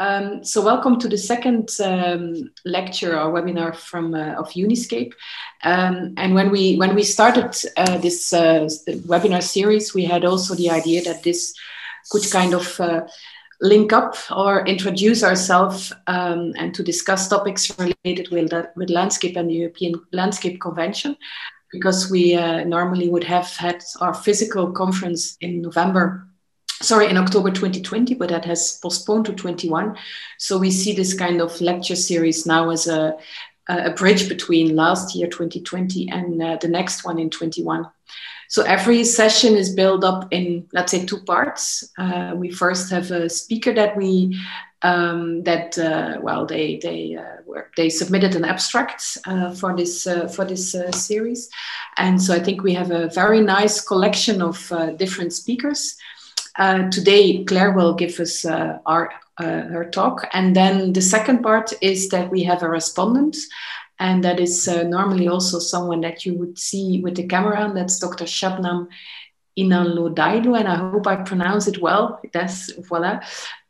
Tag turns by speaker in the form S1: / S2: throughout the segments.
S1: Um, so welcome to the second um, lecture or webinar from uh, of Uniscape. Um, and when we when we started uh, this uh, webinar series, we had also the idea that this could kind of uh, link up or introduce ourselves um, and to discuss topics related with, with landscape and the European Landscape Convention, because we uh, normally would have had our physical conference in November sorry, in October 2020, but that has postponed to 21. So we see this kind of lecture series now as a, a bridge between last year, 2020, and uh, the next one in 21. So every session is built up in, let's say, two parts. Uh, we first have a speaker that we um, that uh, well they they uh, were, they submitted an abstract uh, for this uh, for this uh, series, and so I think we have a very nice collection of uh, different speakers uh, today, Claire will give us uh, our uh, her talk, and then the second part is that we have a respondent, and that is uh, normally also someone that you would see with the camera, and that's Dr. Shabnam Inanloo Dailoo, and I hope I pronounce it well. That's voila.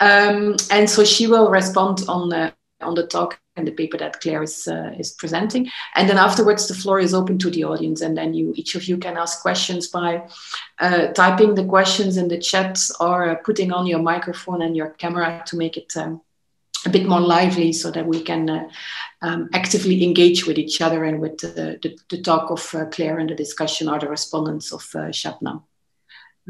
S1: Um, and so she will respond on the on the talk and the paper that Claire is, uh, is presenting. And then afterwards, the floor is open to the audience. And then you, each of you can ask questions by uh, typing the questions in the chat or uh, putting on your microphone and your camera to make it um, a bit more lively so that we can uh, um, actively engage with each other and with the, the, talk of uh, Claire and the discussion or the respondents of uh, Shabnam.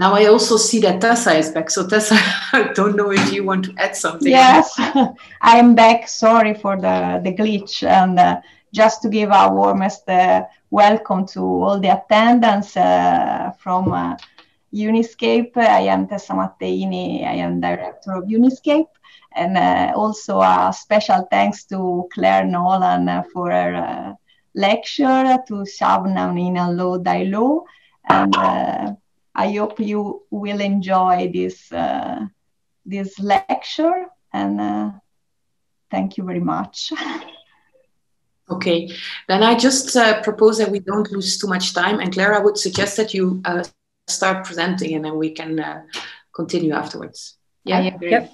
S1: Now I also see that Tessa is back. So Tessa, I don't know if you want to add something.
S2: Yes, I'm back. Sorry for the, the glitch. And uh, just to give our warmest uh, welcome to all the attendants uh, from uh, Uniscape. I am Tessa Matteini. I am director of Uniscape. And uh, also a special thanks to Claire Nolan uh, for her lecture, to Shabnam Inanloo Dailoo, and I hope you will enjoy this uh, this lecture and uh, thank you very much.
S1: Okay, then I just uh, propose that we don't lose too much time. And Claire, I would suggest that you uh, start presenting and then we can uh, continue afterwards.
S3: Yeah, I agree. Yep.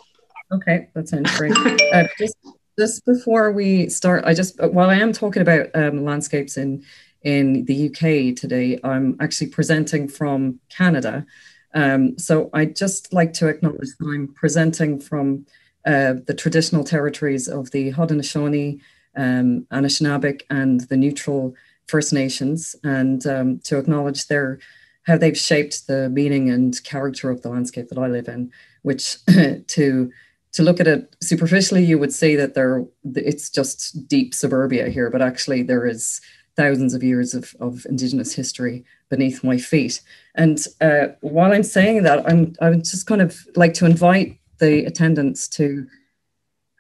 S3: Okay, that sounds great. Uh, just, just before we start, I just, while I am talking about um, landscapes in in the UK today. I'm actually presenting from Canada. Um, so I'd just like to acknowledge that I'm presenting from uh, the traditional territories of the Haudenosaunee, um, Anishinaabeg, and the neutral First Nations, and um, to acknowledge their how they've shaped the meaning and character of the landscape that I live in. Which to to look at it superficially, you would say that there it's just deep suburbia here, but actually there is thousands of years of, of indigenous history beneath my feet. And uh, while I'm saying that, I'm I would just kind of like to invite the attendants to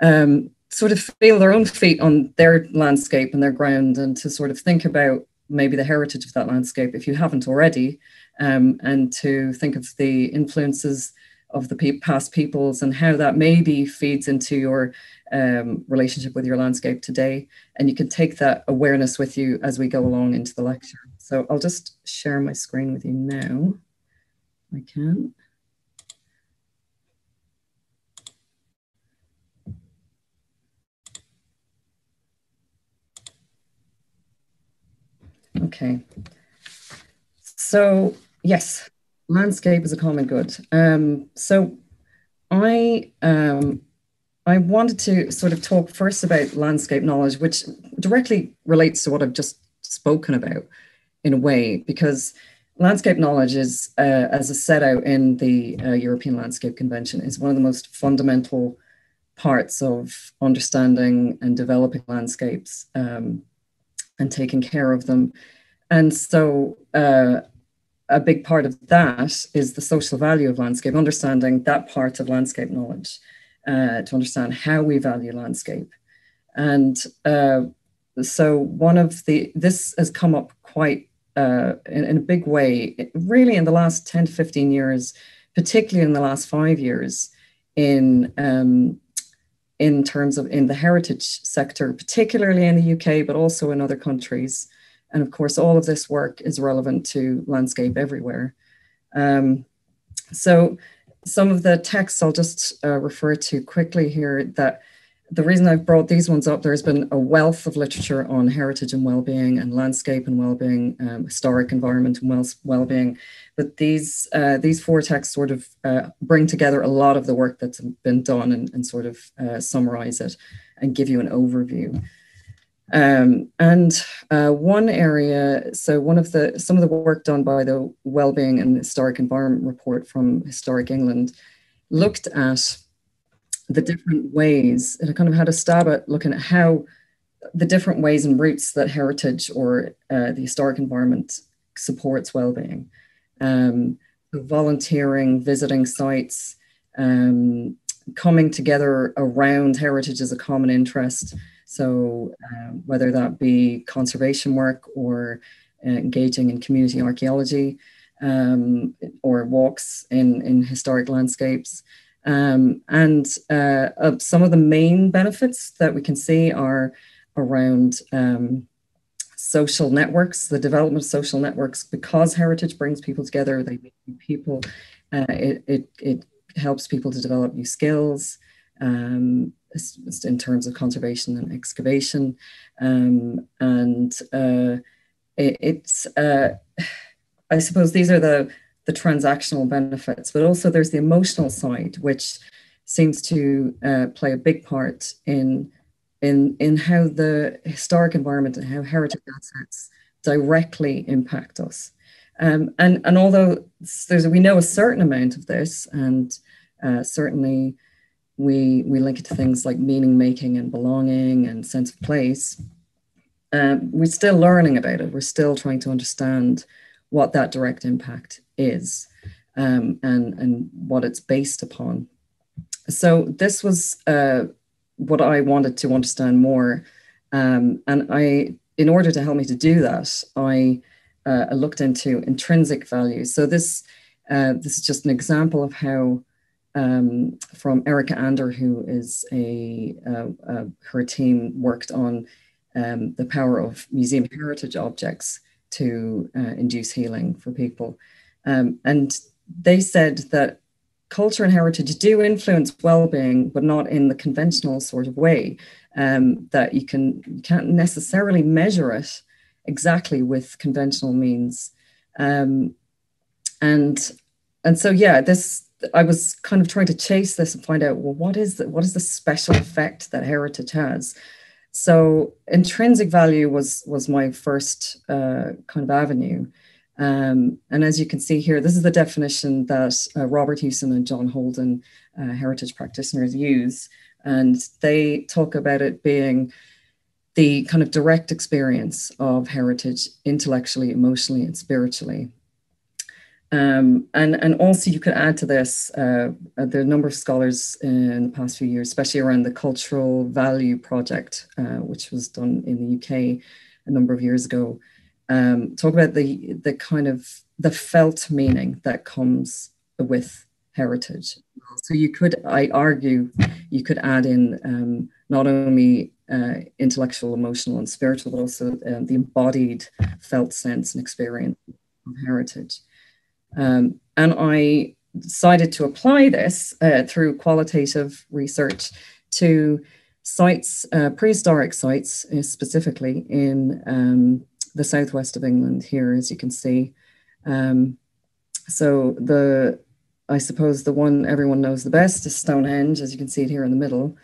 S3: um, sort of feel their own feet on their landscape and their ground, and to sort of think about maybe the heritage of that landscape if you haven't already, um, and to think of the influences of the pe- past peoples and how that maybe feeds into your um, relationship with your landscape today. And you can take that awareness with you as we go along into the lecture. So I'll just share my screen with you now. I can. Okay. So yes, landscape is a common good. Um, so I um, I wanted to sort of talk first about landscape knowledge, which directly relates to what I've just spoken about in a way, because landscape knowledge is, uh, as is set out in the uh, European Landscape Convention, is one of the most fundamental parts of understanding and developing landscapes um, and taking care of them. And so, uh, a big part of that is the social value of landscape, understanding that part of landscape knowledge uh, to understand how we value landscape. And uh, so one of the, this has come up quite uh, in, in, a big way, really in the last 10 to 15 years, particularly in the last five years in, um, in terms of in the heritage sector, particularly in the UK, but also in other countries. And of course, all of this work is relevant to landscape everywhere. Um, so some of the texts I'll just uh, refer to quickly here that the reason I've brought these ones up, there's been a wealth of literature on heritage and well-being and landscape and well-being, um, historic environment and well-being. But these uh, these four texts sort of uh, bring together a lot of the work that's been done and, and sort of uh, summarize it and give you an overview. Um, and uh, one area, so one of the some of the work done by the Wellbeing and Historic Environment report from Historic England looked at the different ways and kind of had a stab at looking at how the different ways and routes that heritage or uh, the historic environment supports well-being. Um, volunteering, visiting sites, um, coming together around heritage as a common interest. So um, whether that be conservation work or uh, engaging in community archaeology um, or walks in, in historic landscapes. Um, and uh, uh, some of the main benefits that we can see are around um, social networks, the development of social networks, because heritage brings people together, they meet people, uh, it, it, it helps people to develop new skills um, in terms of conservation and excavation. Um, and uh, it, it's, uh, I suppose these are the, the transactional benefits, but also there's the emotional side, which seems to uh, play a big part in, in, in how the historic environment and how heritage assets directly impact us. Um, and, and although there's, we know a certain amount of this, and uh, certainly we, we link it to things like meaning making and belonging and sense of place, um, we're still learning about it. We're still trying to understand what that direct impact is um, and, and what it's based upon. So this was uh, what I wanted to understand more. Um, and I, in order to help me to do that, I uh, looked into intrinsic values So this, uh, this is just an example of how um, from Erica Ander, who is a, uh, uh, her team worked on um, the power of museum heritage objects to uh, induce healing for people. Um, and they said that culture and heritage do influence well-being, but not in the conventional sort of way. Um, that you can can't necessarily measure it exactly with conventional means. Um, and and so yeah, this I was kind of trying to chase this and find out well what is the, what is the special effect that heritage has. So intrinsic value was was my first uh, kind of avenue. Um, and as you can see here, this is the definition that uh, Robert Hewison and John Holden, uh, heritage practitioners, use. And they talk about it being the kind of direct experience of heritage intellectually, emotionally, and spiritually. Um, and, and also you could add to this, uh, the number of scholars in the past few years, especially around the Cultural Value Project, uh, which was done in the UK a number of years ago, um, talk about the the kind of the felt meaning that comes with heritage. So you could, I argue, you could add in um, not only uh, intellectual, emotional, and spiritual, but also uh, the embodied felt sense and experience of heritage. Um, and I decided to apply this uh, through qualitative research to sites, uh, prehistoric sites uh, specifically in um, the southwest of England here, as you can see. Um, so the, I suppose the one everyone knows the best is Stonehenge, as you can see it here in the middle.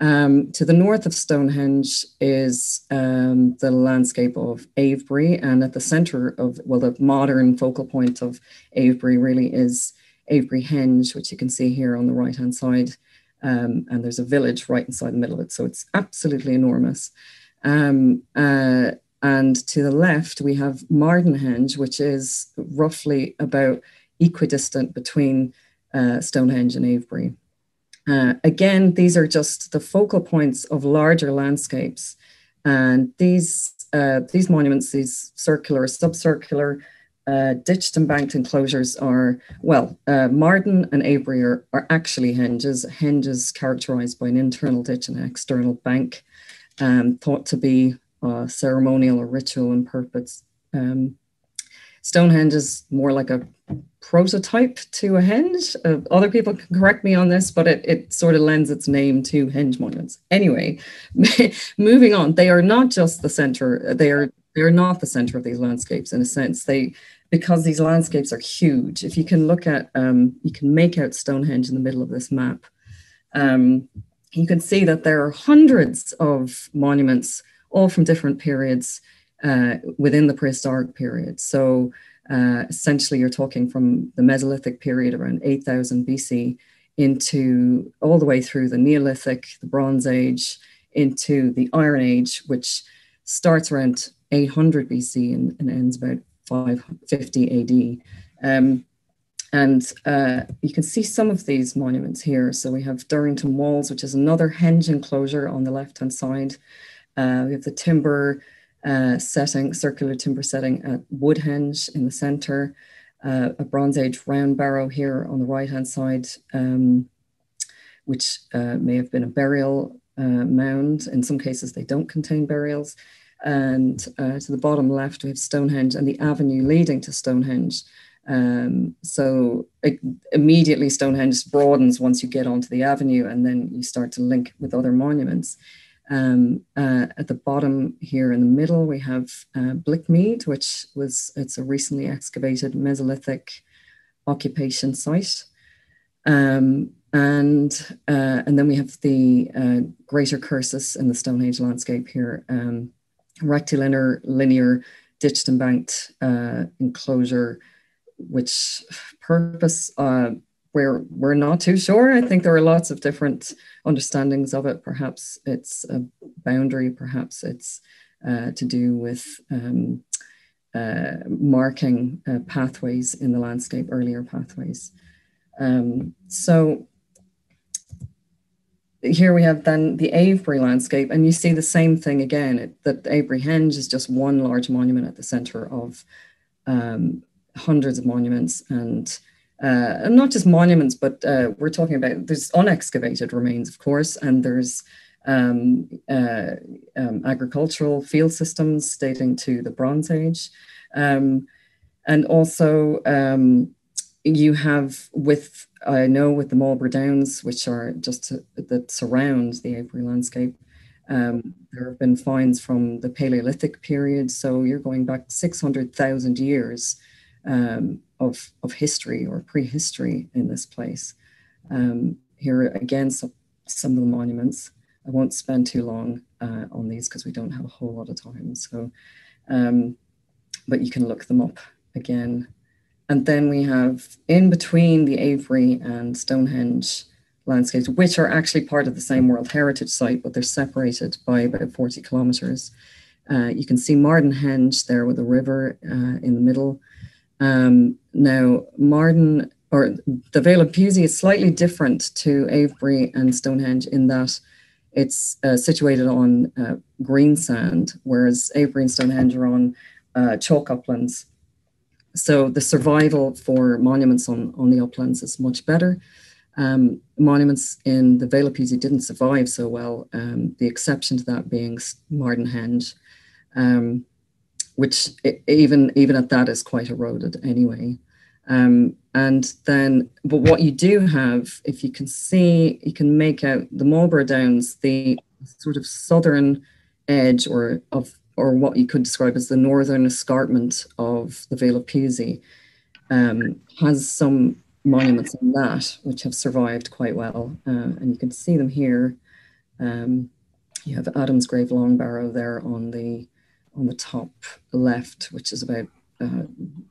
S3: Um, to the north of Stonehenge is um, the landscape of Avebury, and at the center of, well, the modern focal point of Avebury really is Avebury Henge, which you can see here on the right hand side. Um, and there's a village right inside the middle of it, so it's absolutely enormous. Um, uh, and to the left, we have Mardenhenge, which is roughly about equidistant between uh, Stonehenge and Avebury. Uh, again, these are just the focal points of larger landscapes. And these, uh, these monuments, these circular, subcircular, uh, ditched and banked enclosures are, well, uh, Marden and Avebury are, are actually henges, henges characterized by an internal ditch and an external bank, um, thought to be uh, ceremonial or ritual in purpose. Um, Stonehenge is more like a prototype to a henge. Uh, other people can correct me on this, but it, it sort of lends its name to henge monuments. Anyway, moving on, they are not just the center, they are they're not the center of these landscapes in a sense. They because these landscapes are huge. If you can look at, um, you can make out Stonehenge in the middle of this map. Um, you can see that there are hundreds of monuments, all from different periods uh, within the prehistoric period. So uh, essentially, you're talking from the Mesolithic period around 8000 BC into all the way through the Neolithic, the Bronze Age, into the Iron Age, which starts around 800 BC and, and ends about 550 AD. Um, and uh, you can see some of these monuments here. So we have Durrington Walls, which is another henge enclosure on the left-hand side. Uh, we have the timber setting, circular timber setting at Woodhenge in the center, uh, a Bronze Age round barrow here on the right-hand side, um, which uh, may have been a burial uh, mound. In some cases, they don't contain burials. And uh, to the bottom left, we have Stonehenge and the avenue leading to Stonehenge. Um, so it, immediately Stonehenge broadens once you get onto the avenue and then you start to link with other monuments. Um, uh, at the bottom here in the middle, we have uh, Blick Mead, which was it's a recently excavated Mesolithic occupation site. Um, and uh, and then we have the uh, Greater Cursus in the Stonehenge landscape here, um, rectilinear, linear, ditched and banked uh, enclosure, which purpose uh, we're we're not too sure. I think there are lots of different understandings of it. Perhaps it's a boundary. Perhaps it's uh, to do with um, uh, marking uh, pathways in the landscape, earlier pathways. Um, so here we have then the Avebury landscape, and you see the same thing again. It, that Avebury Henge is just one large monument at the center of um, hundreds of monuments and uh, and not just monuments, but uh, we're talking about there's unexcavated remains, of course, and there's um, uh, um, agricultural field systems dating to the Bronze Age, um, and also um, you have with I know with the Marlborough Downs, which are just that surround the Avebury landscape. Um, there have been finds from the Paleolithic period, so you're going back 600,000 years um, of, of history or prehistory in this place. Um, here again, some, some of the monuments. I won't spend too long uh, on these because we don't have a whole lot of time. So, um, but you can look them up again. And then we have in between the Avebury and Stonehenge landscapes, which are actually part of the same World Heritage Site, but they're separated by about 40 kilometers. Uh, you can see Mardenhenge there with a river uh, in the middle. Um, now, Marden or the Vale of Pewsey is slightly different to Avebury and Stonehenge in that it's uh, situated on uh, green sand, whereas Avebury and Stonehenge are on uh, chalk uplands. So the survival for monuments on, on the uplands is much better. Um, monuments in the Vale of Pewsey didn't survive so well, um, the exception to that being Mardenhenge. Um, which even even at that is quite eroded anyway. Um, and then, but what you do have, if you can see, you can make out the Marlborough Downs, the sort of southern edge or of or what you could describe as the northern escarpment of the Vale of Pewsey, um, has some monuments on that which have survived quite well, uh, and you can see them here. Um, you have Adam's Grave Long Barrow there on the on the top left, which is about, uh,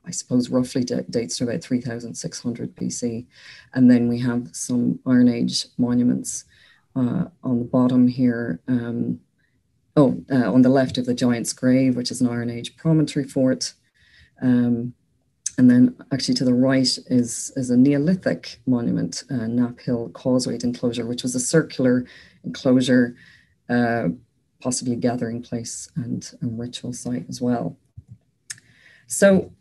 S3: I suppose, roughly dates to about 3600 BC. And then we have some Iron Age monuments uh, on the bottom here. Um, oh, uh, on the left of the Giant's Grave, which is an Iron Age promontory fort. Um, and then actually to the right is, is a Neolithic monument, uh, Hill Causeway enclosure, which was a circular enclosure uh, possibly gathering place and a ritual site as well. So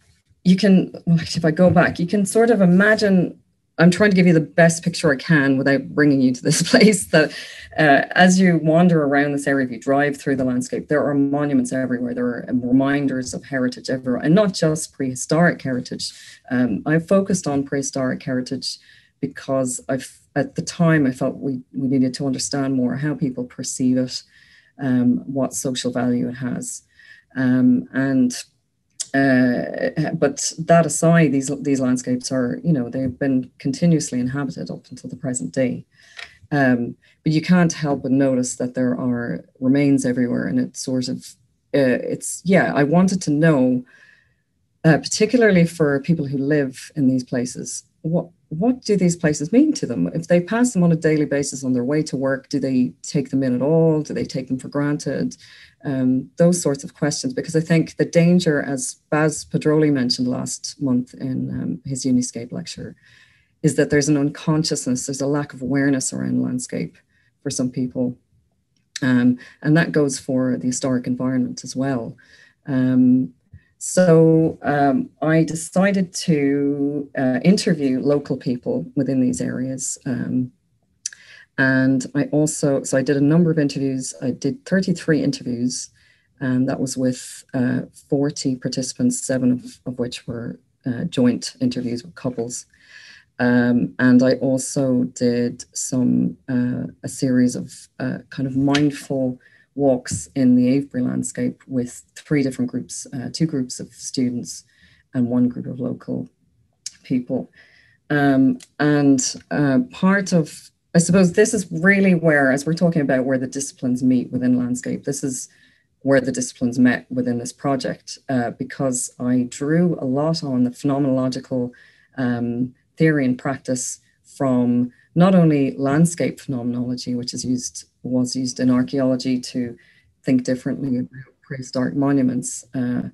S3: you can, if I go back, you can sort of imagine I'm trying to give you the best picture I can without bringing you to this place. That uh, as you wander around this area, if you drive through the landscape, there are monuments everywhere. There are reminders of heritage everywhere, and not just prehistoric heritage. Um, I focused on prehistoric heritage because I've at the time I felt we we needed to understand more how people perceive it, um, what social value it has, um, and uh, but that aside, these these landscapes are, you know, they've been continuously inhabited up until the present day. Um, but you can't help but notice that there are remains everywhere, and it's sort of, uh, it's yeah. I wanted to know, uh, particularly for people who live in these places, what what do these places mean to them? If they pass them on a daily basis on their way to work, do they take them in at all? Do they take them for granted? um, those sorts of questions, because I think the danger, as Bas Pedroli mentioned last month in um, his Uniscape lecture, is that there's an unconsciousness, there's a lack of awareness around landscape for some people. Um, and that goes for the historic environment as well. Um, so um, I decided to uh, interview local people within these areas um, and I also, so I did a number of interviews. I did 33 interviews, and that was with uh, 40 participants, seven of, of which were uh, joint interviews with couples. Um, and I also did some, uh, a series of uh, kind of mindful walks in the Avebury landscape with three different groups, uh, two groups of students and one group of local people. Um, and uh, part of I suppose this is really where, as we're talking about where the disciplines meet within landscape, this is where the disciplines met within this project uh, because I drew a lot on the phenomenological um, theory and practice from not only landscape phenomenology, which is used was used in archaeology to think differently about prehistoric monuments. Uh,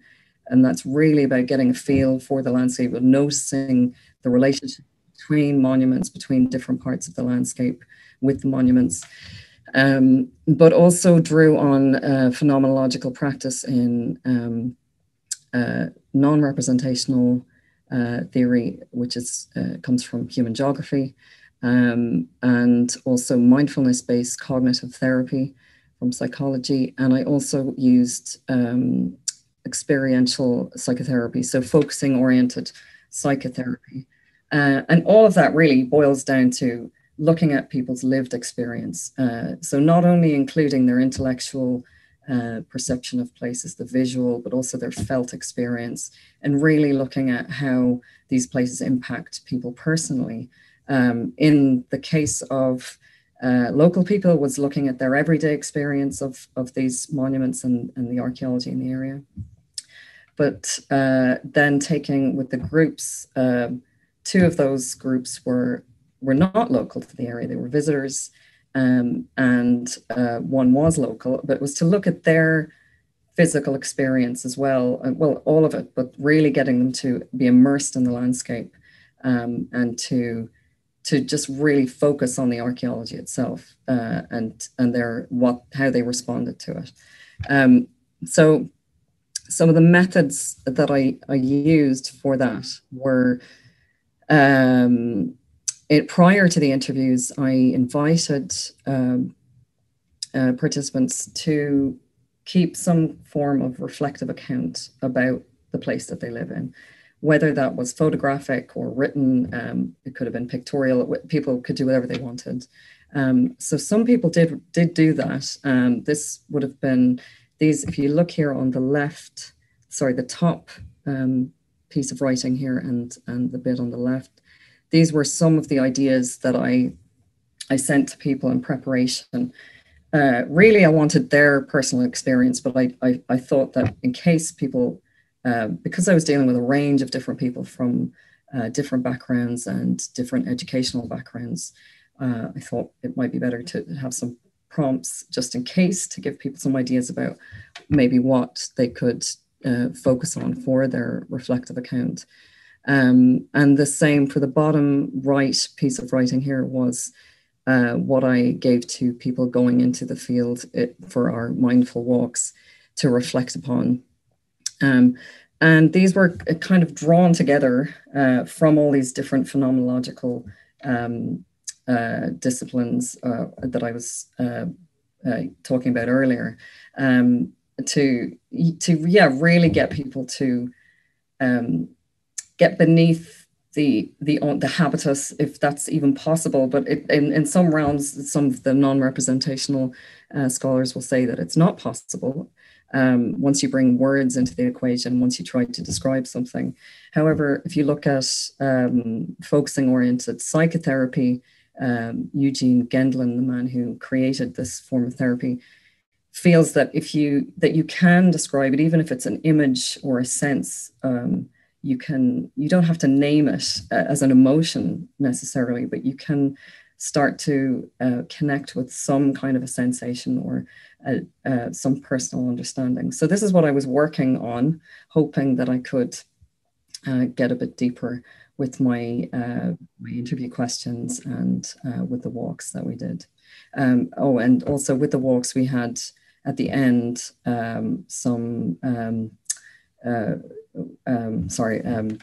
S3: and that's really about getting a feel for the landscape, of noticing the relationship between monuments, between different parts of the landscape with the monuments, um, but also drew on uh, phenomenological practice in um, uh, non-representational uh, theory, which is uh, comes from human geography, um, and also mindfulness-based cognitive therapy from psychology. And I also used um, experiential psychotherapy, so focusing oriented psychotherapy. Uh, and all of that really boils down to looking at people's lived experience. Uh, so, not only including their intellectual uh, perception of places, the visual, but also their felt experience, and really looking at how these places impact people personally. Um, in the case of uh, local people, was looking at their everyday experience of, of these monuments and, and the archaeology in the area. But uh, then taking with the groups, um, two of those groups were were not local to the area; they were visitors, um, and uh, one was local. But was to look at their physical experience as well, uh, well, all of it, but really getting them to be immersed in the landscape um, and to to just really focus on the archaeology itself uh, and and their what how they responded to it. Um, so some of the methods that I, I used for that were um, it, prior to the interviews, I invited um, uh, participants to keep some form of reflective account about the place that they live in, whether that was photographic or written. Um, it could have been pictorial. People could do whatever they wanted. Um, so some people did did do that. Um, this would have been these. If you look here on the left, sorry, the top um, piece of writing here and, and the bit on the left. These were some of the ideas that I, I sent to people in preparation. Uh, really, I wanted their personal experience, but I, I, I thought that in case people, uh, because I was dealing with a range of different people from uh, different backgrounds and different educational backgrounds, uh, I thought it might be better to have some prompts just in case to give people some ideas about maybe what they could uh, focus on for their reflective account. Um, and the same for the bottom right piece of writing here was uh, what I gave to people going into the field it, for our mindful walks to reflect upon. Um, and these were uh, kind of drawn together uh, from all these different phenomenological um, uh, disciplines uh, that I was uh, uh, talking about earlier, um, to to yeah really get people to um, get beneath the the the habitus, if that's even possible. But it, in in some realms, some of the non-representational scholars will say that it's not possible um, once you bring words into the equation, once you try to describe something. However, if you look at um, focusing oriented psychotherapy, um, Eugene Gendlin, the man who created this form of therapy, feels that if you that you can describe it, even if it's an image or a sense, um, you can you don't have to name it uh, as an emotion necessarily, but you can start to uh, connect with some kind of a sensation or uh, some personal understanding. So this is what I was working on, hoping that I could uh, get a bit deeper with my uh, my interview questions and uh, with the walks that we did. Um, oh, and also with the walks we had at the end um, some. Um, um, sorry, um,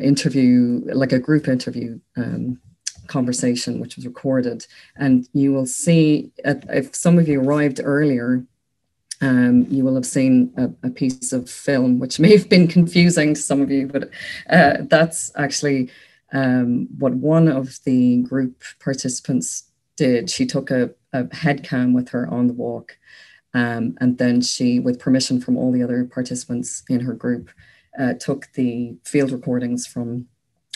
S3: interview, like a group interview um, conversation, which was recorded. And you will see, if some of you arrived earlier, um, you will have seen a, a, piece of film, which may have been confusing to some of you, but uh, that's actually um, what one of the group participants did. She took a, a head cam with her on the walk. Um, and then she, with permission from all the other participants in her group, uh, took the field recordings from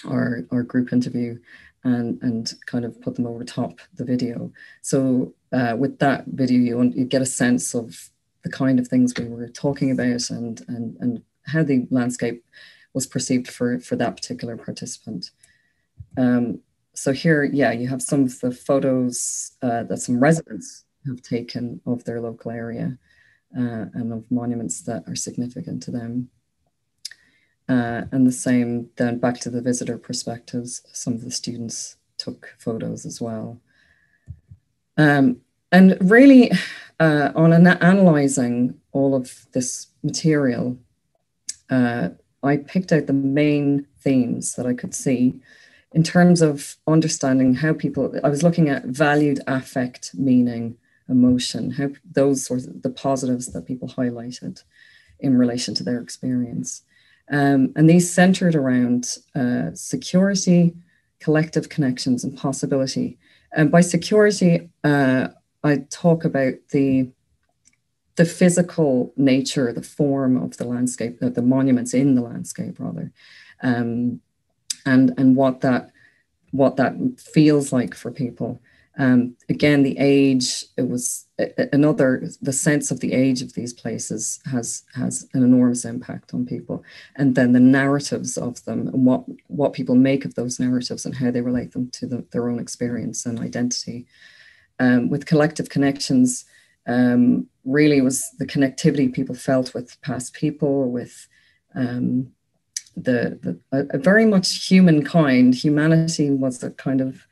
S3: our, our group interview and, and kind of put them over top the video. So uh, with that video, you, you get a sense of the kind of things we were talking about and, and, and how the landscape was perceived for, for that particular participant. Um, so here, yeah, you have some of the photos uh, that some residents have taken of their local area uh, and of monuments that are significant to them. Uh, and the same then back to the visitor perspectives, some of the students took photos as well. Um, and really, uh, on an analyzing all of this material, uh, I picked out the main themes that I could see in terms of understanding how people, I was looking at valued affect, meaning, emotion, how those sorts of the positives that people highlighted in relation to their experience. Um, and these centered around uh, security, collective connections, and possibility. And by security, uh, I talk about the the physical nature, the form of the landscape, the, the monuments in the landscape, rather, um, and and what that what that feels like for people. Um, again, the age, it was another, the sense of the age of these places has, has an enormous impact on people. And then the narratives of them and what, what people make of those narratives and how they relate them to the, their own experience and identity. Um, with collective connections, um, really was the connectivity people felt with past people, with um, the, the very much humankind. Humanity was a kind of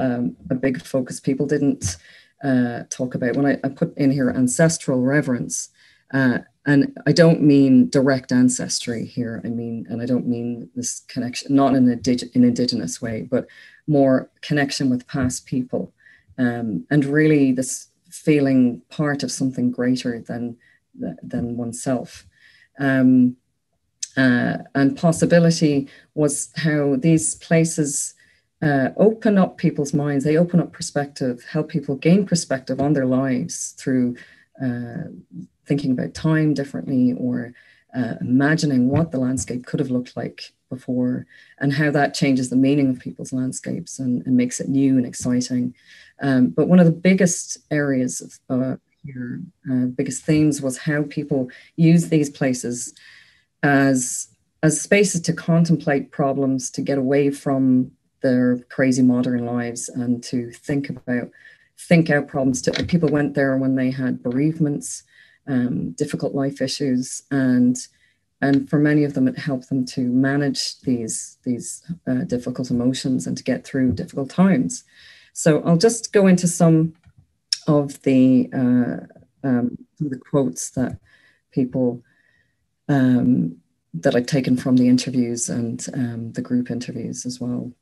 S3: um, a big focus people didn't uh, talk about. When I, I, put in here ancestral reverence, uh, and I don't mean direct ancestry here. I mean, and I don't mean this connection, not in an in indigenous way, but more connection with past people, um, and really this feeling part of something greater than than oneself. Um, uh, and possibility was how these places uh, open up people's minds, they open up perspective, help people gain perspective on their lives through uh, thinking about time differently or uh, imagining what the landscape could have looked like before and how that changes the meaning of people's landscapes and, and makes it new and exciting. Um, but one of the biggest areas of uh, here, uh, biggest themes was how people use these places as as spaces to contemplate problems, to get away from their crazy modern lives and to think about think out problems to people went there when they had bereavements um, difficult life issues and and for many of them it helped them to manage these these uh, difficult emotions and to get through difficult times so i'll just go into some of the uh, um, the quotes that people um, that I've taken from the interviews and um, the group interviews as well.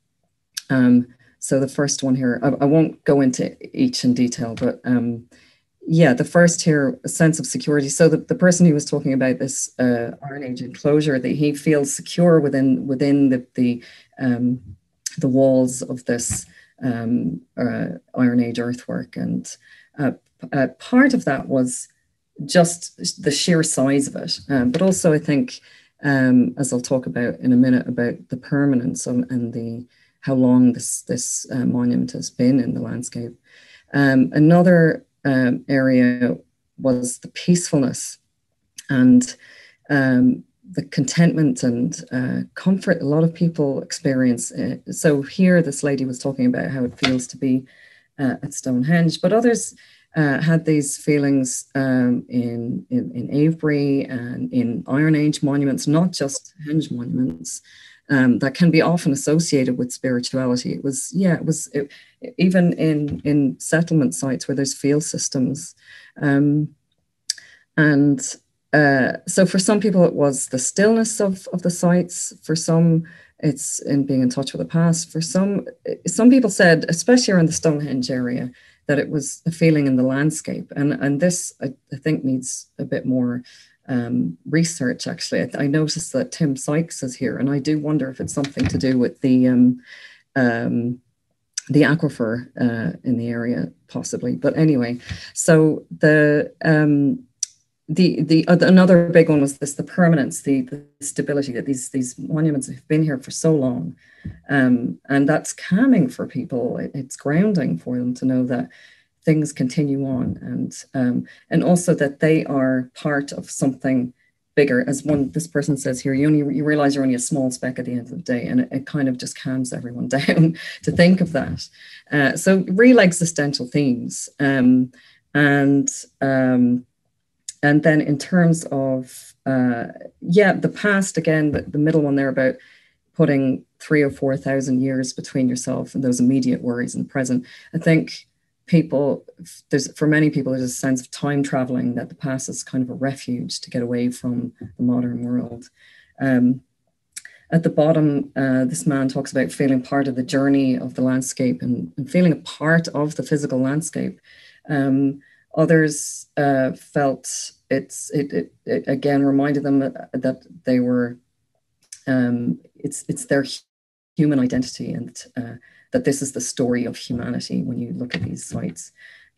S3: Um, so the first one here, I, I, won't go into each in detail, but um, yeah, the first here, a sense of security. So the, the person who was talking about this uh, Iron Age enclosure, that he feels secure within within the the um, the walls of this um, uh, Iron Age earthwork, and uh, uh, part of that was just the sheer size of it, um, but also I think, um, as I'll talk about in a minute, about the permanence and, and the how long this this uh, monument has been in the landscape. Um, another um, area was the peacefulness and um, the contentment and uh, comfort a lot of people experience. Uh, so here, this lady was talking about how it feels to be uh, at Stonehenge, but others uh, had these feelings um, in, in, in Avebury and in Iron Age monuments, not just henge monuments. Um, that can be often associated with spirituality. It was, yeah, it was it, even in in settlement sites where there's field systems, um, and uh, so for some people it was the stillness of of the sites. For some, it's in being in touch with the past. For some, some people said, especially around the Stonehenge area, that it was a feeling in the landscape. And, and this, I, I think, needs a bit more um, research, actually. I, I, noticed that Tim Sykes is here, and I do wonder if it's something to do with the, um, um, the aquifer uh, in the area, possibly. But anyway, so the um, the the uh, another big one was this the permanence the, the stability that these these monuments have been here for so long um, and that's calming for people it, it's grounding for them to know that things continue on and um, and also that they are part of something bigger. As one this person says here you only you realize you're only a small speck at the end of the day and it, it kind of just calms everyone down to think of that. Uh, so real existential themes um, and um, and then in terms of uh, yeah the past again the, the middle one there about putting three or four thousand years between yourself and those immediate worries in the present i think people there's for many people there's a sense of time traveling that the past is kind of a refuge to get away from the modern world um, at the bottom, uh, this man talks about feeling part of the journey of the landscape and, and feeling a part of the physical landscape. Um, Others uh, felt it's it, it, it, again reminded them that they were um, it's it's their human identity and uh, that this is the story of humanity when you look at these sites.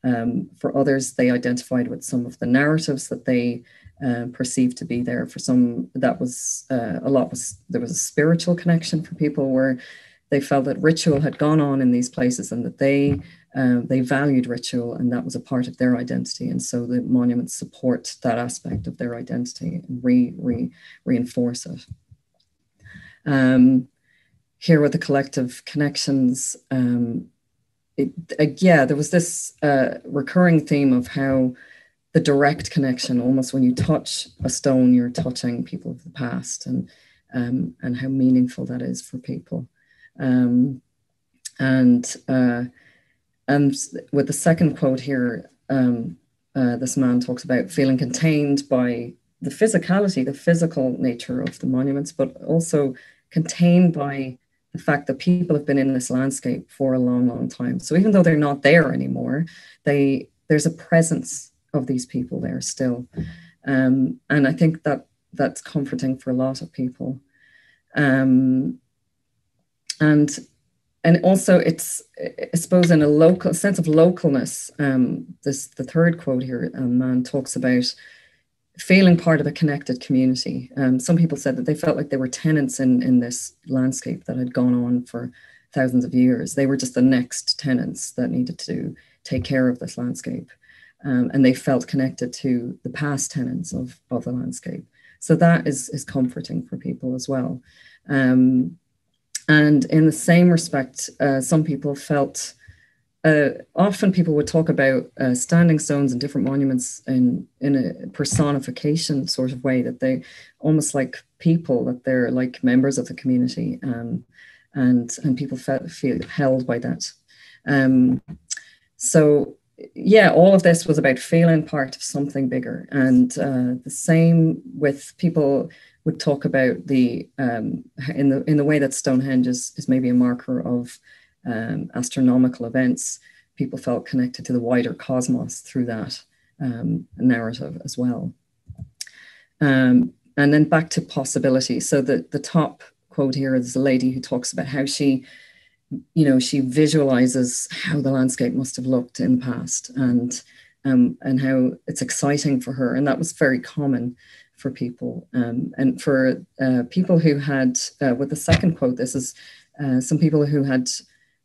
S3: Um, for others, they identified with some of the narratives that they uh, perceived to be there. For some, that was uh, a lot was there was a spiritual connection for people where they felt that ritual had gone on in these places and that they uh, they valued ritual and that was a part of their identity. And so the monuments support that aspect of their identity and re, re, reinforce it. Um, here with the collective connections, um, it, uh, yeah, there was this uh, recurring theme of how the direct connection, almost when you touch a stone, you're touching people of the past and, um, and how meaningful that is for people. Um, and uh, and with the second quote here, um, uh, this man talks about feeling contained by the physicality, the physical nature of the monuments, but also contained by the fact that people have been in this landscape for a long, long time. So even though they're not there anymore, they there's a presence of these people there still, um, and I think that that's comforting for a lot of people. Um, and and also it's i suppose in a local sense of localness um, this the third quote here um, man talks about feeling part of a connected community. Um, some people said that they felt like they were tenants in in this landscape that had gone on for thousands of years. They were just the next tenants that needed to take care of this landscape. Um, and they felt connected to the past tenants of, of the landscape. So that is is comforting for people as well. Um, and in the same respect, uh, some people felt uh, often people would talk about uh, standing stones and different monuments in in a personification sort of way that they almost like people that they're like members of the community um, and and people felt feel held by that. Um, so yeah, all of this was about feeling part of something bigger. And uh, the same with people would talk about the um, in the in the way that Stonehenge is, is maybe a marker of um, astronomical events. People felt connected to the wider cosmos through that um, narrative as well. Um, and then back to possibility. So the the top quote here is a lady who talks about how she you know, she visualizes how the landscape must have looked in the past and um, and how it's exciting for her. And that was very common for people. Um, and for uh, people who had, uh, with the second quote, this is uh, some people who had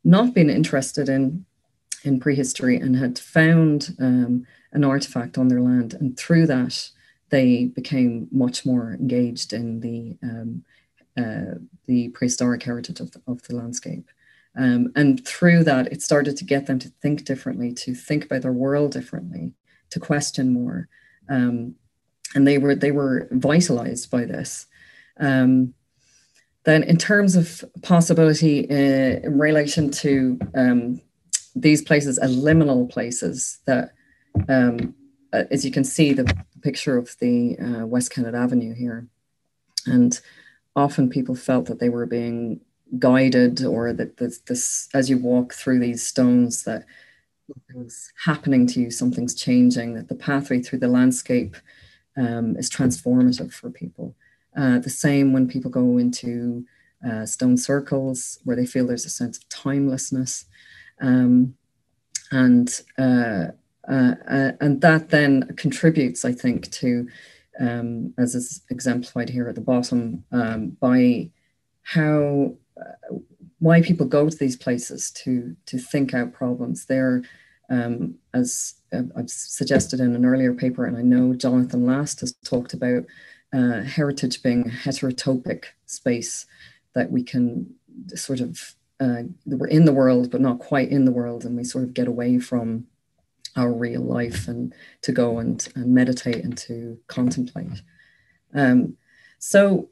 S3: not been interested in in prehistory and had found um, an artifact on their land, and through that they became much more engaged in the um, uh, the prehistoric heritage of the, of the landscape. Um, and through that, it started to get them to think differently, to think about their world differently, to question more. Um, and they were they were vitalized by this. Um, then, in terms of possibility uh, in relation to um, these places liminal places, that um, uh, as you can see, the picture of the uh, West Kennet Avenue here, and often people felt that they were being guided or that this, this as you walk through these stones that something's happening to you something's changing that the pathway through the landscape um, is transformative for people uh, the same when people go into uh, stone circles where they feel there's a sense of timelessness um, and uh, uh, uh and that then contributes i think to um, as is exemplified here at the bottom um, by how why people go to these places to to think out problems. They're um, as I've suggested in an earlier paper, and I know Jonathan Last has talked about uh, heritage being heterotopic space that we can sort of uh, we're in the world but not quite in the world, and we sort of get away from our real life and to go and, and meditate and to contemplate. Um, so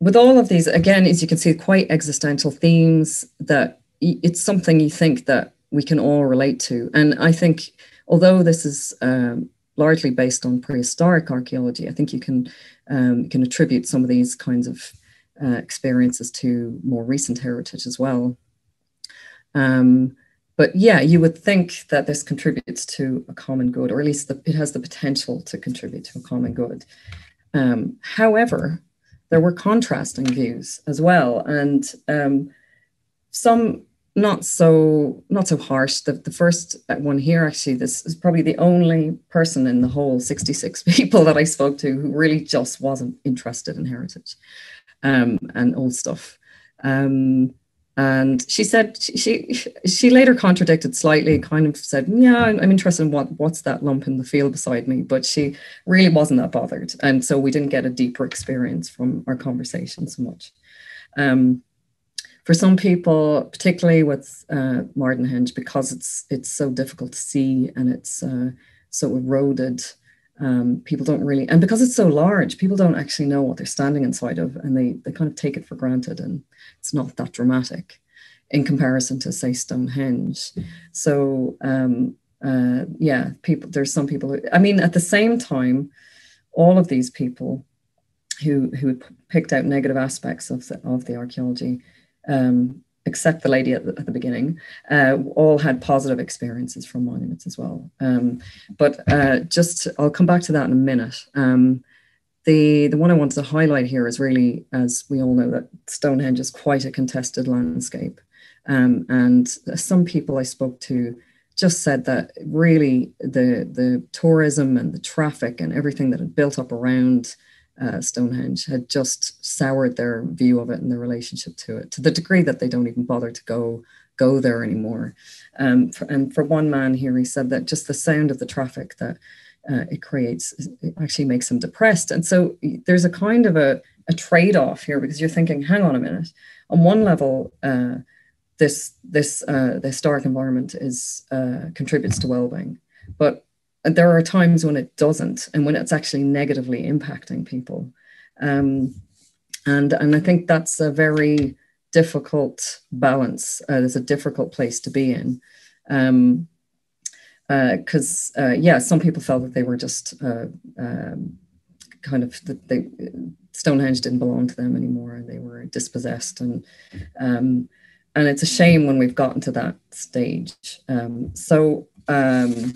S3: with all of these, again, as you can see, quite existential themes that it's something you think that we can all relate to. And I think, although this is um, largely based on prehistoric archaeology, I think you can um, can attribute some of these kinds of uh, experiences to more recent heritage as well. Um, but yeah, you would think that this contributes to a common good, or at least the, it has the potential to contribute to a common good. Um, however, there were contrasting views as well, and um, some not so not so harsh. The, the first one here, actually, this is probably the only person in the whole 66 people that I spoke to who really just wasn't interested in heritage um, and old stuff. Um, and she said she she later contradicted slightly kind of said yeah i'm interested in what what's that lump in the field beside me but she really wasn't that bothered and so we didn't get a deeper experience from our conversation so much um, for some people particularly with uh, because it's it's so difficult to see and it's uh, so eroded um, people don't really and because it's so large people don't actually know what they're standing inside of and they they kind of take it for granted and it's not that dramatic in comparison to say Stonehenge. So um, uh, yeah, people. There's some people. Who, I mean, at the same time, all of these people who who picked out negative aspects of the of the archaeology, um, except the lady at the, at the beginning, uh, all had positive experiences from monuments as well. Um, but uh, just I'll come back to that in a minute. Um, the, the one I wanted to highlight here is really, as we all know, that Stonehenge is quite a contested landscape. Um, and some people I spoke to just said that really the, the tourism and the traffic and everything that had built up around uh, Stonehenge had just soured their view of it and their relationship to it to the degree that they don't even bother to go go there anymore. Um, for, and for one man here, he said that just the sound of the traffic that uh, it creates it actually makes them depressed and so there's a kind of a, a trade-off here because you're thinking hang on a minute on one level uh, this this uh, the historic environment is uh, contributes to well-being but there are times when it doesn't and when it's actually negatively impacting people um, and and i think that's a very difficult balance uh, there's a difficult place to be in um, because uh, uh, yeah, some people felt that they were just uh, um, kind of that they Stonehenge didn't belong to them anymore, and they were dispossessed, and um, and it's a shame when we've gotten to that stage. Um, so um,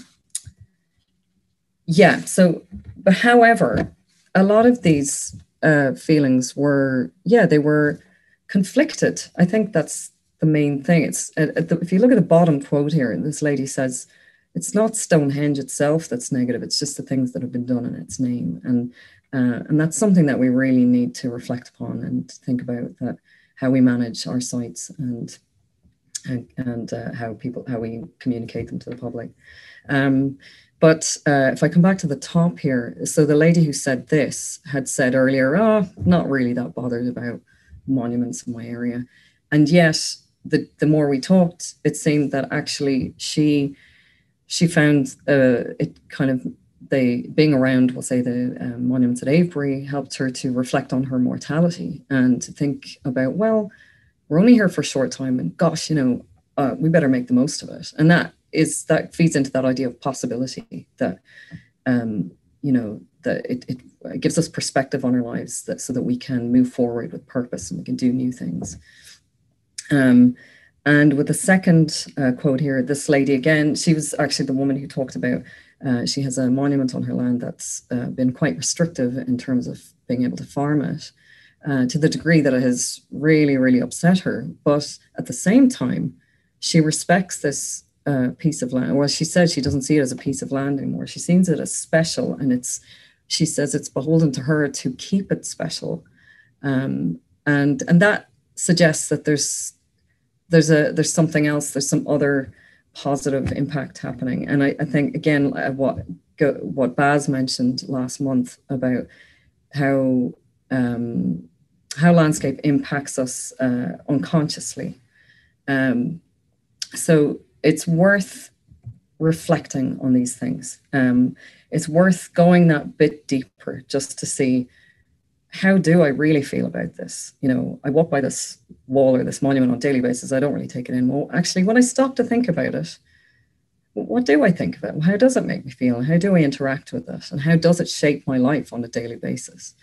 S3: yeah, so but however, a lot of these uh, feelings were yeah they were conflicted. I think that's the main thing. It's uh, the, if you look at the bottom quote here, this lady says it's not Stonehenge itself that's negative. It's just the things that have been done in its name, and uh, and that's something that we really need to reflect upon and think about that how we manage our sites and and, and uh, how people how we communicate them to the public. Um, but uh, if I come back to the top here, so the lady who said this had said earlier, oh, not really that bothered about monuments in my area. And yet, the, the more we talked, it seemed that actually she she found uh, it kind of they being around, we'll say the um, monuments at Avebury helped her to reflect on her mortality and to think about, well, we're only here for a short time, and gosh, you know, uh, we better make the most of it. And that is that feeds into that idea of possibility that, um, you know, that it, it gives us perspective on our lives that so that we can move forward with purpose and we can do new things. Um, and with the second uh, quote here, this lady again, she was actually the woman who talked about. Uh, she has a monument on her land that's uh, been quite restrictive in terms of being able to farm it, uh, to the degree that it has really, really upset her. But at the same time, she respects this uh, piece of land. Well, she says she doesn't see it as a piece of land anymore. She sees it as special, and it's. She says it's beholden to her to keep it special, um, and and that suggests that there's there's a there's something else. There's some other positive impact happening, and I, I think again uh, what what Bas mentioned last month about how um, how landscape impacts us uh, unconsciously. Um, so it's worth reflecting on these things. Um, it's worth going that bit deeper just to see how do I really feel about this? You know, I walk by this wall or this monument on a daily basis. I don't really take it in. Well, actually, when I stop to think about it, what do I think of it? How does it make me feel? How do I interact with it? And how does it shape my life on a daily basis?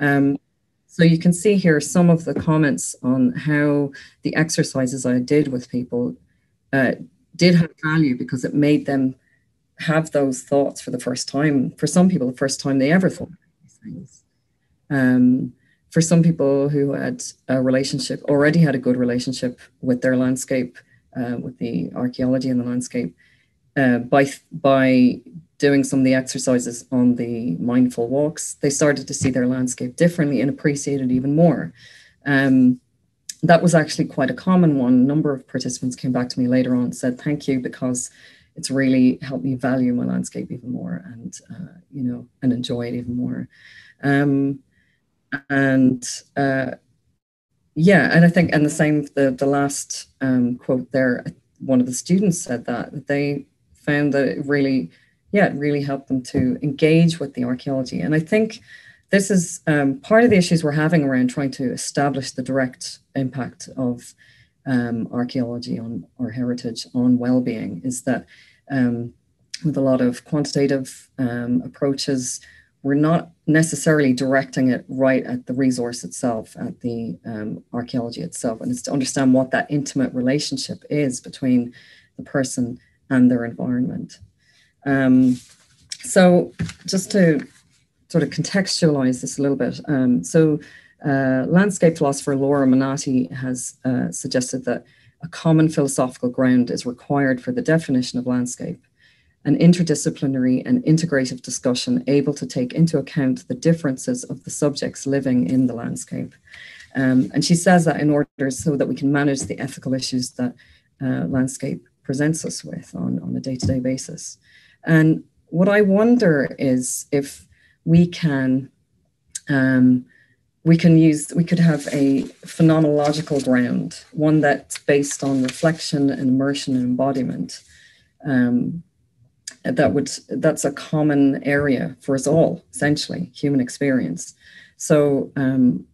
S3: Um, so you can see here some of the comments on how the exercises I did with people uh, did have value because it made them have those thoughts for the first time. For some people, the first time they ever thought these things. Um, for some people who had a relationship, already had a good relationship with their landscape, uh, with the archaeology in the landscape, uh, by by doing some of the exercises on the mindful walks, they started to see their landscape differently and appreciate it even more. Um, that was actually quite a common one. A number of participants came back to me later on and said, thank you, because it's really helped me value my landscape even more and, uh, you know, and enjoy it even more. Um, and uh, yeah, and I think, and the same, the, the last um, quote there, one of the students said that, that they found that it really, yeah, it really helped them to engage with the archaeology. And I think this is um, part of the issues we're having around trying to establish the direct impact of um, archaeology on our heritage on well-being is that um, with a lot of quantitative um, approaches we're not necessarily directing it right at the resource itself at the um, archaeology itself. And it's to understand what that intimate relationship is between the person and their environment. Um, so just to sort of contextualize this a little bit. Um, so, uh, landscape philosopher Laura Menatti has uh, suggested that a common philosophical ground is required for the definition of landscape, an interdisciplinary and integrative discussion able to take into account the differences of the subjects living in the landscape. Um, and she says that in order so that we can manage the ethical issues that uh, landscape presents us with on, on a day to day basis. And what I wonder is if we can um, we can use we could have a phenomenological ground one that's based on reflection and immersion and embodiment um, that would that's a common area for us all essentially human experience so um,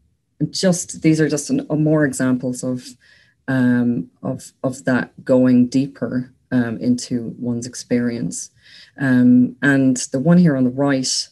S3: just these are just an, more examples of um, of of that going deeper um, into one's experience. Um, and the one here on the right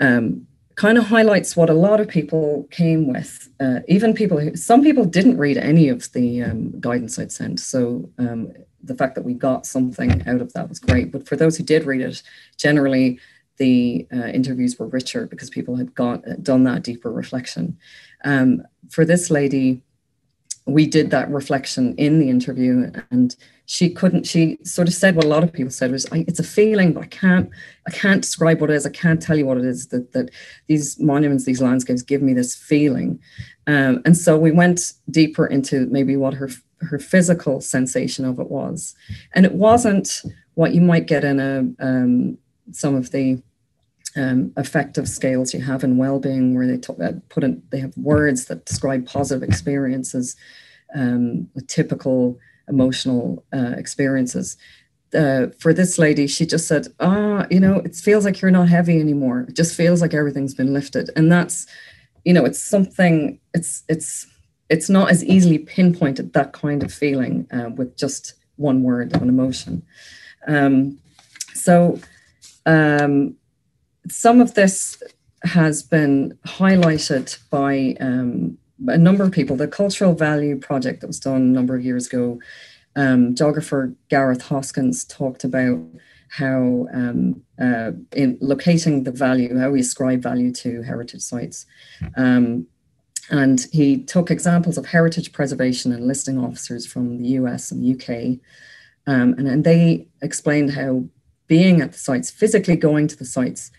S3: um, kind of highlights what a lot of people came with. Uh, even people who, some people didn't read any of the um, guidance I'd sent. So um, the fact that we got something out of that was great. But for those who did read it, generally the uh, interviews were richer because people had got done that deeper reflection. Um, for this lady, we did that reflection in the interview and she couldn't she sort of said what a lot of people said was it's a feeling but i can't i can't describe what it is. I can't tell you what it is that that these monuments these landscapes give me this feeling. Um, and so we went deeper into maybe what her her physical sensation of it was. And it wasn't what you might get in a um, some of the um, affective scales you have in well-being where they talk, uh, put in they have words that describe positive experiences um, typical emotional uh, experiences. Uh, for this lady she just said ah you know it feels like you're not heavy anymore. It just feels like everything's been lifted. And that's you know it's something it's it's it's not as easily pinpointed that kind of feeling uh, with just one word of an emotion. Um, so um, some of this has been highlighted by um, a number of people. The Cultural Value Project that was done a number of years ago, um, geographer Gareth Hoskins talked about how um, uh, in locating the value, how we ascribe value to heritage sites. Um, and he took examples of heritage preservation and listing officers from the US and the UK. Um, and, and they explained how being at the sites, physically going to the sites,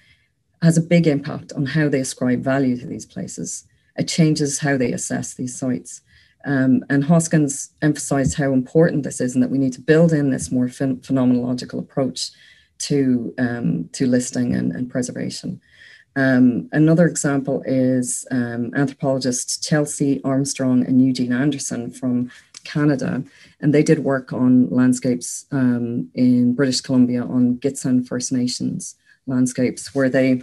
S3: has a big impact on how they ascribe value to these places. It changes how they assess these sites. Um, and Hoskins emphasized how important this is and that we need to build in this more ph- phenomenological approach to, um, to listing and, and preservation. Um, another example is um, anthropologists Chelsea Armstrong and Eugene Anderson from Canada, and they did work on landscapes um, in British Columbia on Gitxsan First Nations landscapes where they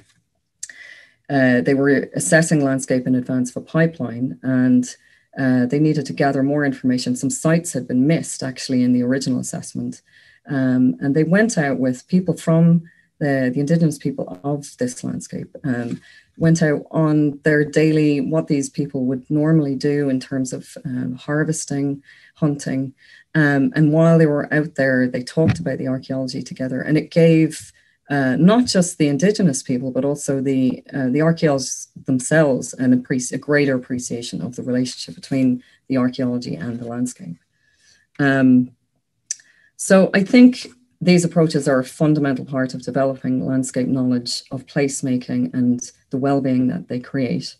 S3: uh, they were assessing landscape in advance of a pipeline and uh, they needed to gather more information. Some sites had been missed actually in the original assessment. Um, and they went out with people from the, the indigenous people of this landscape, um, went out on their daily, what these people would normally do in terms of um, harvesting, hunting. Um, and while they were out there, they talked about the archaeology together and it gave uh, not just the indigenous people, but also the uh, the archaeologists themselves, and a, a, greater appreciation of the relationship between the archaeology and the landscape. Um, so I think these approaches are a fundamental part of developing landscape knowledge of placemaking and the well-being that they create.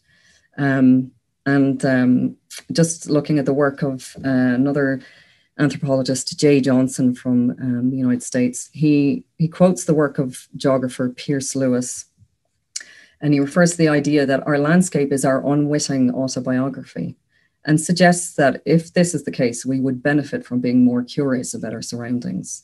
S3: Um, and um, just looking at the work of uh, another anthropologist Jay Johnson from um, the United States. He, he quotes the work of geographer Peirce Lewis, and he refers to the idea that our landscape is our unwitting autobiography and suggests that if this is the case, we would benefit from being more curious about our surroundings.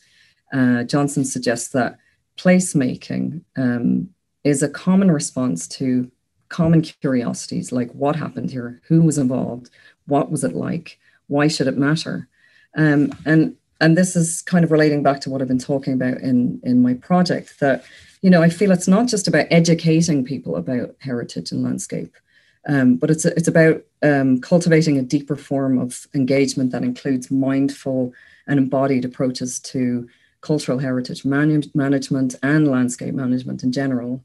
S3: Uh, Johnson suggests that placemaking um, is a common response to common curiosities like what happened here, who was involved, what was it like, why should it matter? Um, and and this is kind of relating back to what I've been talking about in in my project that you know I feel it's not just about educating people about heritage and landscape, um, but it's it's about um, cultivating a deeper form of engagement that includes mindful and embodied approaches to cultural heritage man- management and landscape management in general.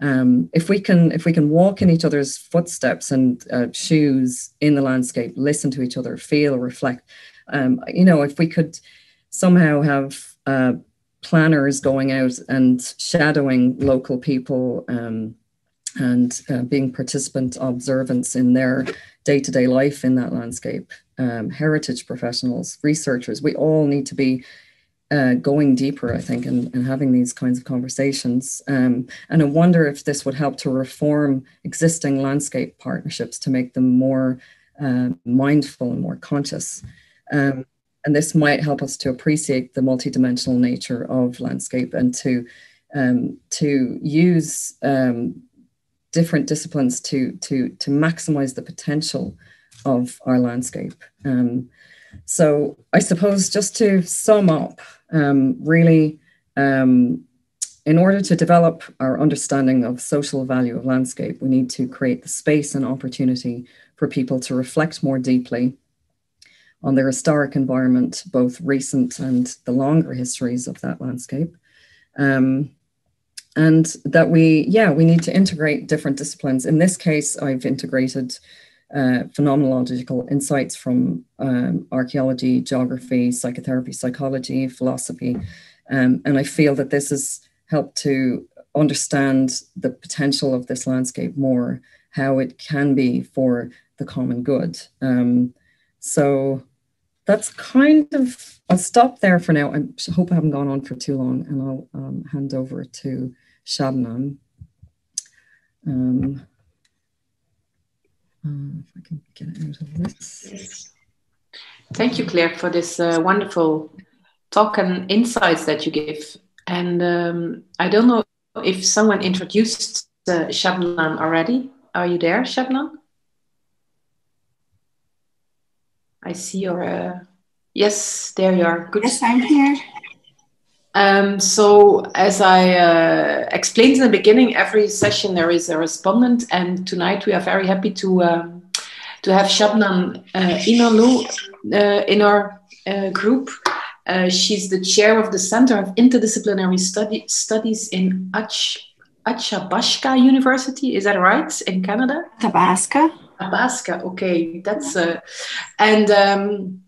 S3: Um, if we can if we can walk in each other's footsteps and uh, shoes in the landscape, listen to each other, feel, reflect, um, you know, if we could somehow have uh, planners going out and shadowing local people um, and uh, being participant observants in their day-to-day life in that landscape, um, heritage professionals, researchers, we all need to be uh, going deeper, I think, and, and, having these kinds of conversations. Um, and I wonder if this would help to reform existing landscape partnerships to make them more uh, mindful and more conscious. Um, and this might help us to appreciate the multidimensional nature of landscape and to um, to use um, different disciplines to to to maximize the potential of our landscape. Um, so I suppose just to sum up, um, really, um, in order to develop our understanding of social value of landscape, we need to create the space and opportunity for people to reflect more deeply on their historic environment, both recent and the longer histories of that landscape. Um, and that we, yeah, we need to integrate different disciplines. In this case, I've integrated uh, phenomenological insights from um, archaeology, geography, psychotherapy, psychology, philosophy. Um, and I feel that this has helped to understand the potential of this landscape more, how it can be for the common good. Um, so that's kind of, I'll stop there for now. I hope I haven't gone on for too long and I'll um, hand over to Shabnam. Um, uh, if I can get it out of this.
S1: Thank you, Claire, for this uh, wonderful talk and insights that you give. And um, I don't know if someone introduced uh, Shabnam already. Are you there, Shabnam? I see your. Uh, yes, there you are.
S4: Good. Yes, I'm here.
S1: Um, so, as I uh, explained in the beginning, every session there is a respondent, and tonight we are very happy to um, to have Shabnam uh, Inalou uh, in our uh, group. Uh, she's the chair of the Center of Interdisciplinary Study, Studies in Ach, Athabasca University. Is that right in Canada?
S4: Athabasca.
S1: Athabasca. Okay, that's uh, and um,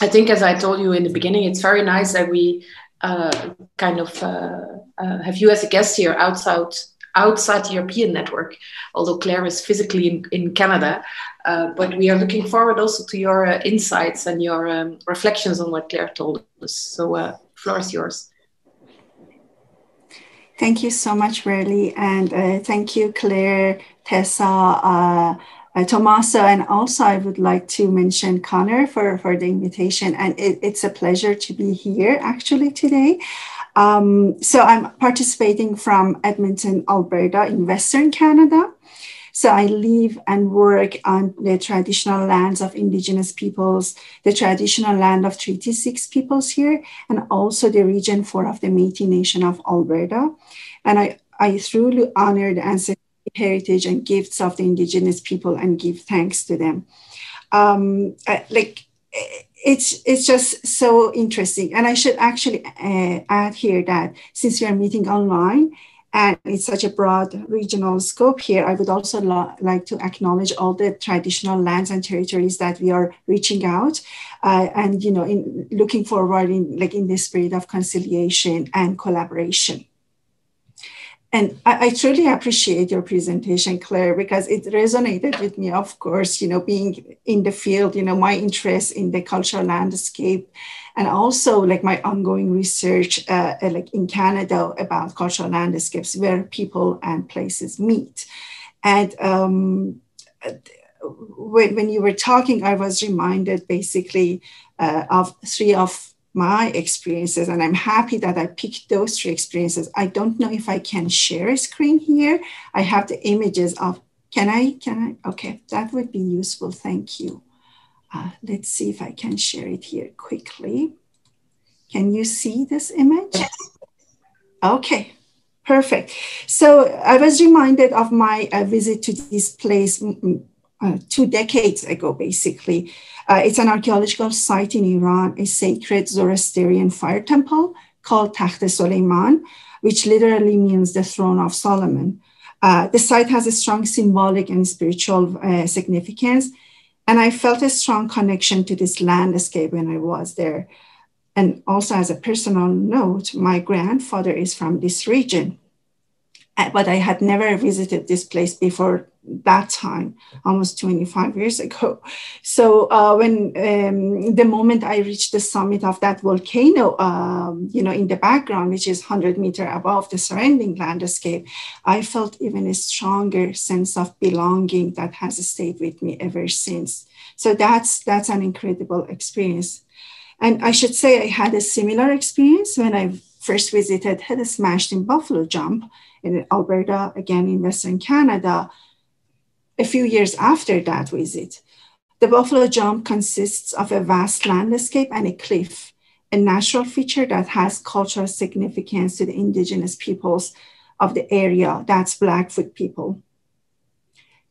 S1: I think as I told you in the beginning, it's very nice that we uh, kind of uh, uh, have you as a guest here outside outside the European network, although Claire is physically in, in Canada. Uh, but we are looking forward also to your uh, insights and your um, reflections on what Claire told us. So, uh, floor is yours.
S4: Thank you so much, Verly, and uh, thank you, Claire, Tessa, uh, Tommaso, and also I would like to mention Connor for, for the invitation. And it, it's a pleasure to be here actually today. Um, so I'm participating from Edmonton, Alberta, in Western Canada. So I live and work on the traditional lands of Indigenous peoples, the traditional land of Treaty 6 peoples here, and also the Region 4 of the Métis Nation of Alberta. And I, I truly honor the ancestral heritage and gifts of the Indigenous people and give thanks to them. Um, like it's it's just so interesting and i should actually uh, add here that since we are meeting online and it's such a broad regional scope here i would also lo- like to acknowledge all the traditional lands and territories that we are reaching out uh, and you know in looking forward in like in the spirit of conciliation and collaboration and I, I, truly appreciate your presentation claire because it resonated with me of course you know being in the field you know my interest in the cultural landscape and also like my ongoing research uh, like in canada about cultural landscapes where people and places meet. And um, when, when you were talking i was reminded basically uh, of three of my experiences and i'm happy that i picked those three experiences. I don't know if i can share a screen here. I have the images of can i can i? Okay that would be useful. Thank you. Uh, let's see if i can share it here quickly. Can you see this image? Okay perfect. So i was reminded of my uh, visit to this place uh, two decades ago basically uh, it's an archaeological site in Iran, a sacred Zoroastrian fire temple called Takht Suleiman, which literally means the throne of Solomon. Uh, the site has a strong symbolic and spiritual uh, significance, and I felt a strong connection to this landscape when I was there. And also, as a personal note, my grandfather is from this region, uh, but I had never visited this place before that time, almost 25 years ago. So uh, when um, the moment I reached the summit of that volcano, um, you know, in the background, which is 100 meter above the surrounding landscape, I felt even a stronger sense of belonging that has stayed with me ever since. So that's that's an incredible experience. And I should say I had a similar experience when I first visited Head Smashed in Buffalo Jump in Alberta, again in Western Canada a few years after that visit. The Buffalo Jump consists of a vast landscape and a cliff, a natural feature that has cultural significance to the indigenous peoples of the area, that's Blackfoot people.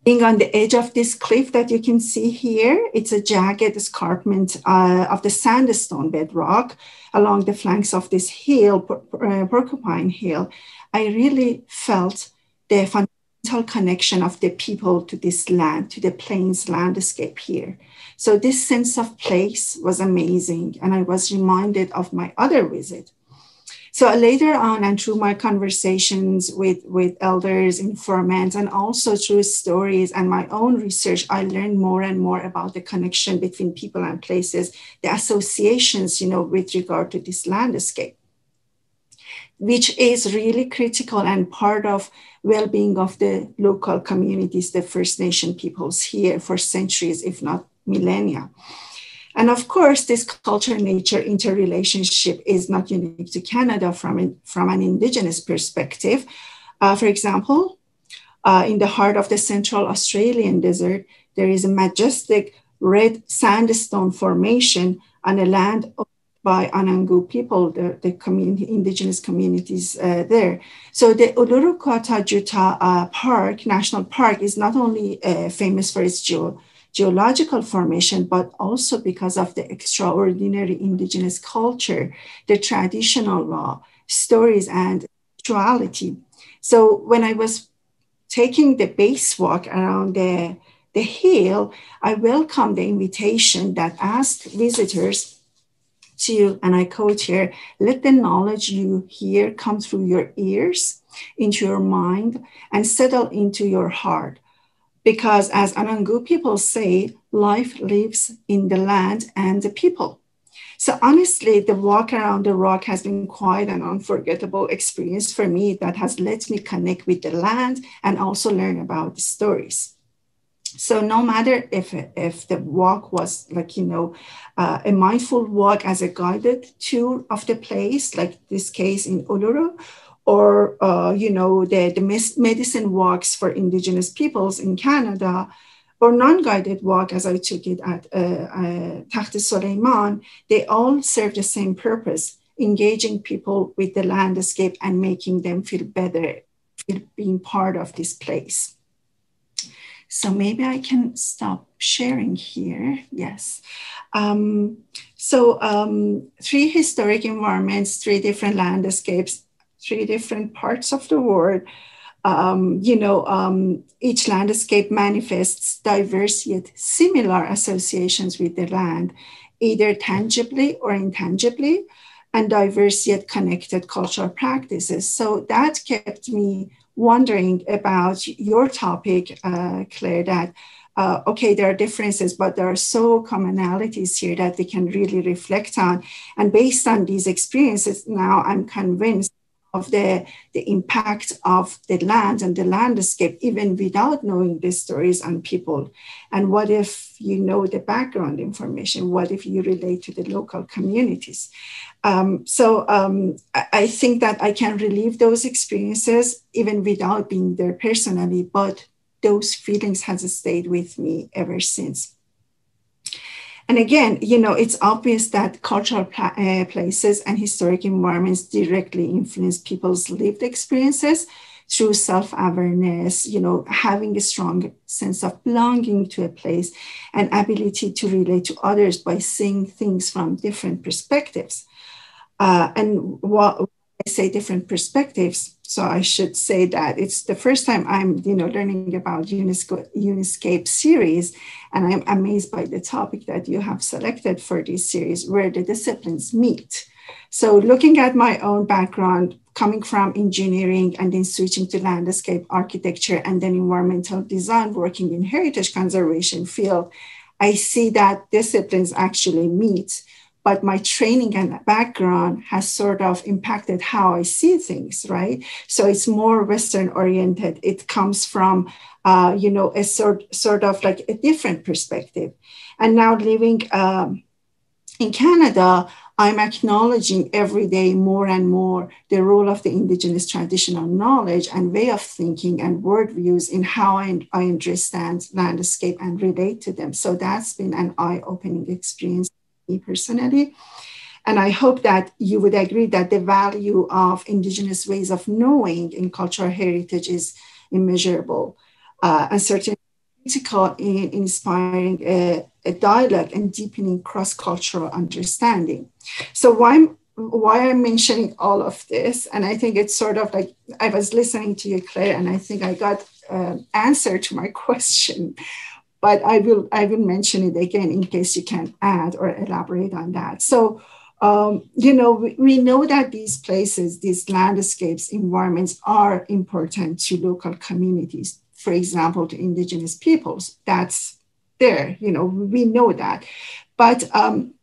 S4: Being on the edge of this cliff that you can see here, it's a jagged escarpment uh, of the sandstone bedrock along the flanks of this hill, uh, Porcupine Hill. I really felt the connection of the people to this land, to the plains landscape here. So this sense of place was amazing. And I was reminded of my other visit so later on, and through my conversations with, with elders, informants, and also through stories and my own research, I learned more and more about the connection between people and places, the associations, you know, with regard to this landscape, which is really critical and part of well-being of the local communities, the First Nation peoples here for centuries, if not millennia. And of course, this culture nature interrelationship is not unique to Canada from, from an Indigenous perspective. Uh, for example, uh, in the heart of the Central Australian desert, there is a majestic red sandstone formation on a land by Anangu people, the, the community, indigenous communities uh, there. So the Uluru Kata Tjuta uh, Park, National Park, is not only uh, famous for its geo geological formation, but also because of the extraordinary indigenous culture, the traditional law, stories, and spirituality. So when I was taking the base walk around the, the hill, I welcomed the invitation that asked visitors to, and I quote here, let the knowledge you hear come through your ears, into your mind, and settle into your heart because as Anangu people say, life lives in the land and the people. So honestly, the walk around the rock has been quite an unforgettable experience for me that has let me connect with the land and also learn about the stories. So no matter if, if the walk was like, you know, uh, a mindful walk as a guided tour of the place, like this case in Uluru, or uh, you know the, the medicine walks for indigenous peoples in canada or non-guided walk as i took it at uh, uh, Suleiman, they all serve the same purpose engaging people with the landscape and making them feel better feel being part of this place so maybe i can stop sharing here yes um, so um, three historic environments three different landscapes three different parts of the world. Um, you know, um, each landscape manifests diverse yet similar associations with the land, either tangibly or intangibly, and diverse yet connected cultural practices. So that kept me wondering about your topic, uh, Claire, that uh, okay, there are differences, but there are so commonalities here that we can really reflect on. And based on these experiences, now I'm convinced of the, the impact of the land and the landscape, even without knowing the stories and people. And what if you know the background information? What if you relate to the local communities? Um, so um, I think that I can relive those experiences even without being there personally, but those feelings has stayed with me ever since. And again, you know, it's obvious that cultural uh, places and historic environments directly influence people's lived experiences through self-awareness, you know, having a strong sense of belonging to a place and ability to relate to others by seeing things from different perspectives. Uh, and what I say different perspectives, so I should say that it's the first time I'm, you know, learning about UNESCO, Uniscape series, and I'm amazed by the topic that you have selected for this series, where the disciplines meet. So looking at my own background, coming from engineering and then switching to landscape architecture and then environmental design, working in heritage conservation field, I see that disciplines actually meet but my training and background has sort of impacted how I see things, right? So it's more Western oriented. It comes from, uh, you know, a sort sort of like a different perspective. And now living um, in Canada, I'm acknowledging every day more and more the role of the indigenous traditional knowledge and way of thinking and worldviews in how I, I understand landscape and relate to them. So that's been an eye-opening experience me personally. And I hope that you would agree that the value of indigenous ways of knowing in cultural heritage is immeasurable uh, and certainly critical in inspiring a, a dialogue and deepening cross-cultural understanding. So why, why I'm mentioning all of this, and I think it's sort of like I was listening to you, Claire, and I think I got uh, answer to my question, but I will I will mention it again in case you can add or elaborate on that. So um, you know, we, we, know that these places, these landscapes, environments are important to local communities. For example, to indigenous peoples, that's there. You know, we know that. But um,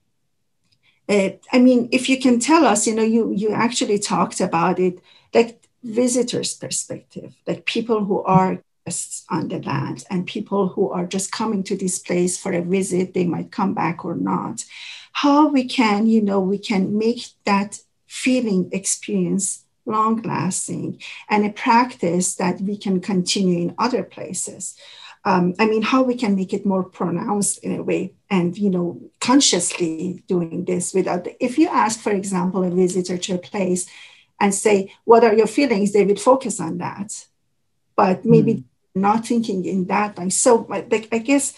S4: I mean, if you can tell us, you know, you you actually talked about it, like visitors' perspective, like people who are guests on the land and people who are just coming to this place for a visit, they might come back or not how we can, you know, we can make that feeling experience long lasting and a practice that we can continue in other places. Um, I mean, how we can make it more pronounced in a way and, you know, consciously doing this without, the, if you ask, for example, a visitor to a place and say, what are your feelings? They would focus on that, but maybe mm. Not thinking in that line. So like, I guess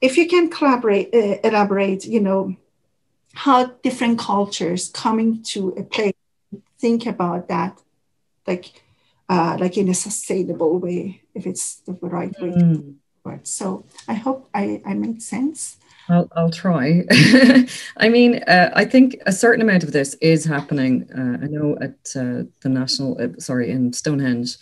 S4: if you can collaborate, uh, elaborate, you know, how different cultures coming to a place think about that like uh, like in a sustainable way if it's the right way mm. so i hope i i made sense
S3: I'll, I'll try. I mean, uh, I think a certain amount of this is happening. Uh, I know at uh, the National, uh, sorry, in Stonehenge,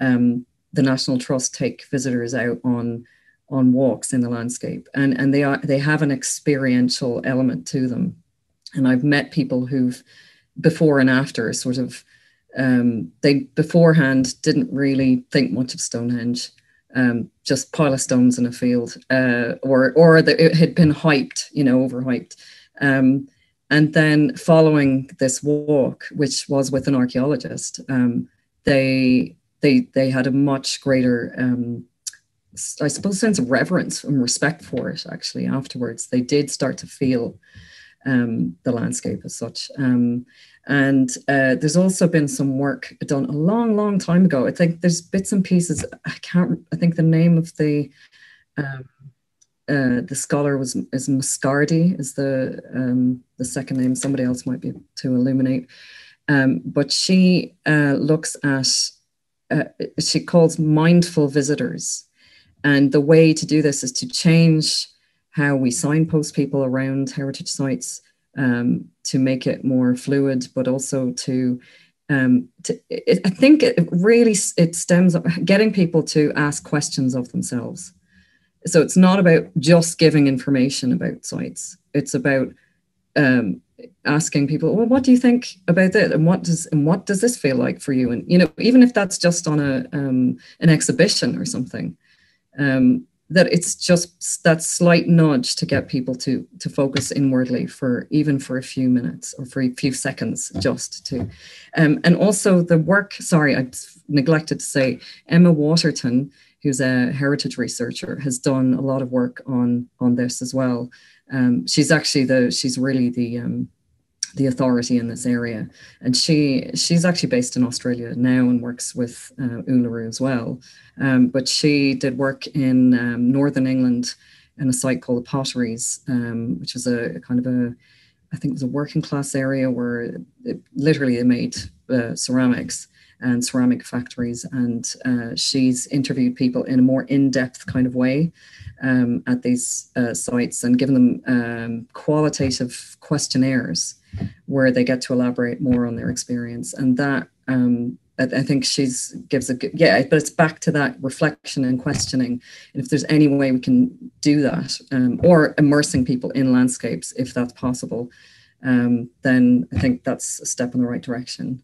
S3: um, the National Trust take visitors out on on walks in the landscape. And and they are they have an experiential element to them. And i've met people who've before and after sort of um, they beforehand didn't really think much of stonehenge um, just pile of stones in a field uh, or or the, it had been hyped you know overhyped. Um, and then following this walk which was with an archaeologist um, they they they had a much greater um, I suppose, sense of reverence and respect for it. Actually, afterwards, they did start to feel um, the landscape as such. Um, and uh, there's also been some work done a long, long time ago. I think there's bits and pieces. I can't. I think the name of the um, uh, the scholar was is Moscardo is the um, the second name. Somebody else might be to illuminate. Um, but she uh, looks at. Uh, she calls mindful visitors and the way to do this is to change how we signpost people around heritage sites um, to make it more fluid, but also to, um, to it, I think it really it stems up getting people to ask questions of themselves. So it's not about just giving information about sites. It's about um, asking people, well, what do you think about that, and what does and what does this feel like for you? And you know, even if that's just on a um, an exhibition or something, um, that it's just that slight nudge to get people to to focus inwardly for even for a few minutes or for a few seconds just to um, and also the work sorry i neglected to say emma waterton who's a heritage researcher has done a lot of work on on this as well um, she's actually the she's really the um, the authority in this area. And she she's actually based in Australia now and works with uh, Uluru as well. Um, but she did work in um, northern England in a site called the Potteries, um, which is a, a, kind of a I think it was a working class area where it, literally they made uh, ceramics and ceramic factories. And uh, she's interviewed people in a more in depth kind of way um, at these uh, sites and given them um, qualitative questionnaires where they get to elaborate more on their experience. And that um, I, I think she's gives a good, yeah, but it's back to that reflection and questioning. And if there's any way we can do that, um, or immersing people in landscapes, if that's possible, um, then I think that's a step in the right direction.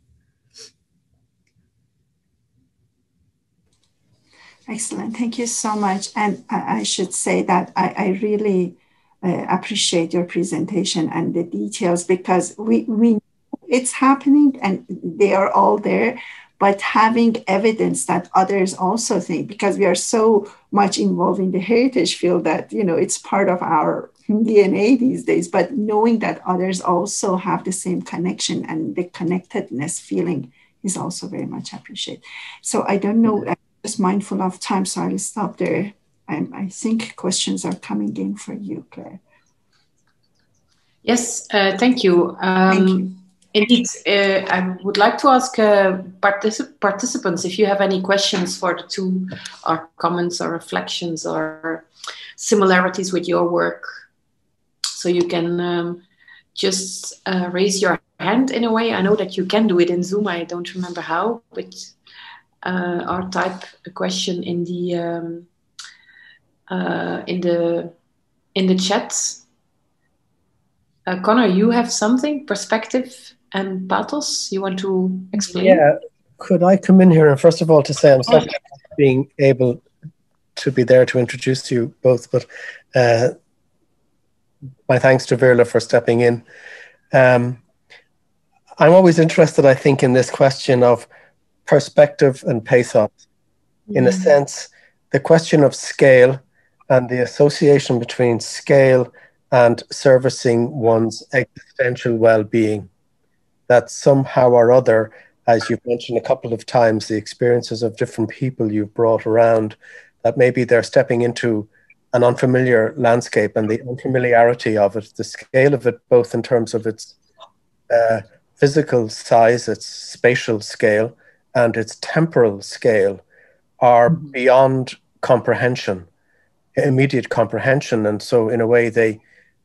S4: Excellent. Thank you so much. And I, should say that I, I really uh, appreciate your presentation and the details because we, we it's happening and they are all there but having evidence that others also think because we are so much involved in the heritage field that you know it's part of our dna these days but knowing that others also have the same connection and the connectedness feeling is also very much appreciated so i don't know i'm just mindful of time so i'll stop there I, I think questions are coming in for you claire
S1: yes uh, thank you um, thank you Indeed, uh, I would like to ask uh, particip participants if you have any questions for the two, or comments or reflections or similarities with your work. So you can um, just uh, raise your hand in a way. I know that you can do it in Zoom. I don't remember how, but uh, or type a question in the um, uh, in the in the chat. Uh, Connor, you have something perspective and Pathos, you want to explain?
S5: Yeah, could I come in here and first of all to say I'm so happy being able to be there to introduce you both, but uh, my thanks to Virla for stepping in. Um, I'm always interested, I think, in this question of perspective and pathos. Mm. In a mm-hmm. sense, the question of scale and the association between scale and servicing one's existential well-being that somehow or other, as you've mentioned a couple of times, the experiences of different people you've brought around, that maybe they're stepping into an unfamiliar landscape and the unfamiliarity of it, the scale of it, both in terms of its uh, physical size, its spatial scale, and its temporal scale, are mm-hmm. beyond comprehension, immediate comprehension. And so, in a way, they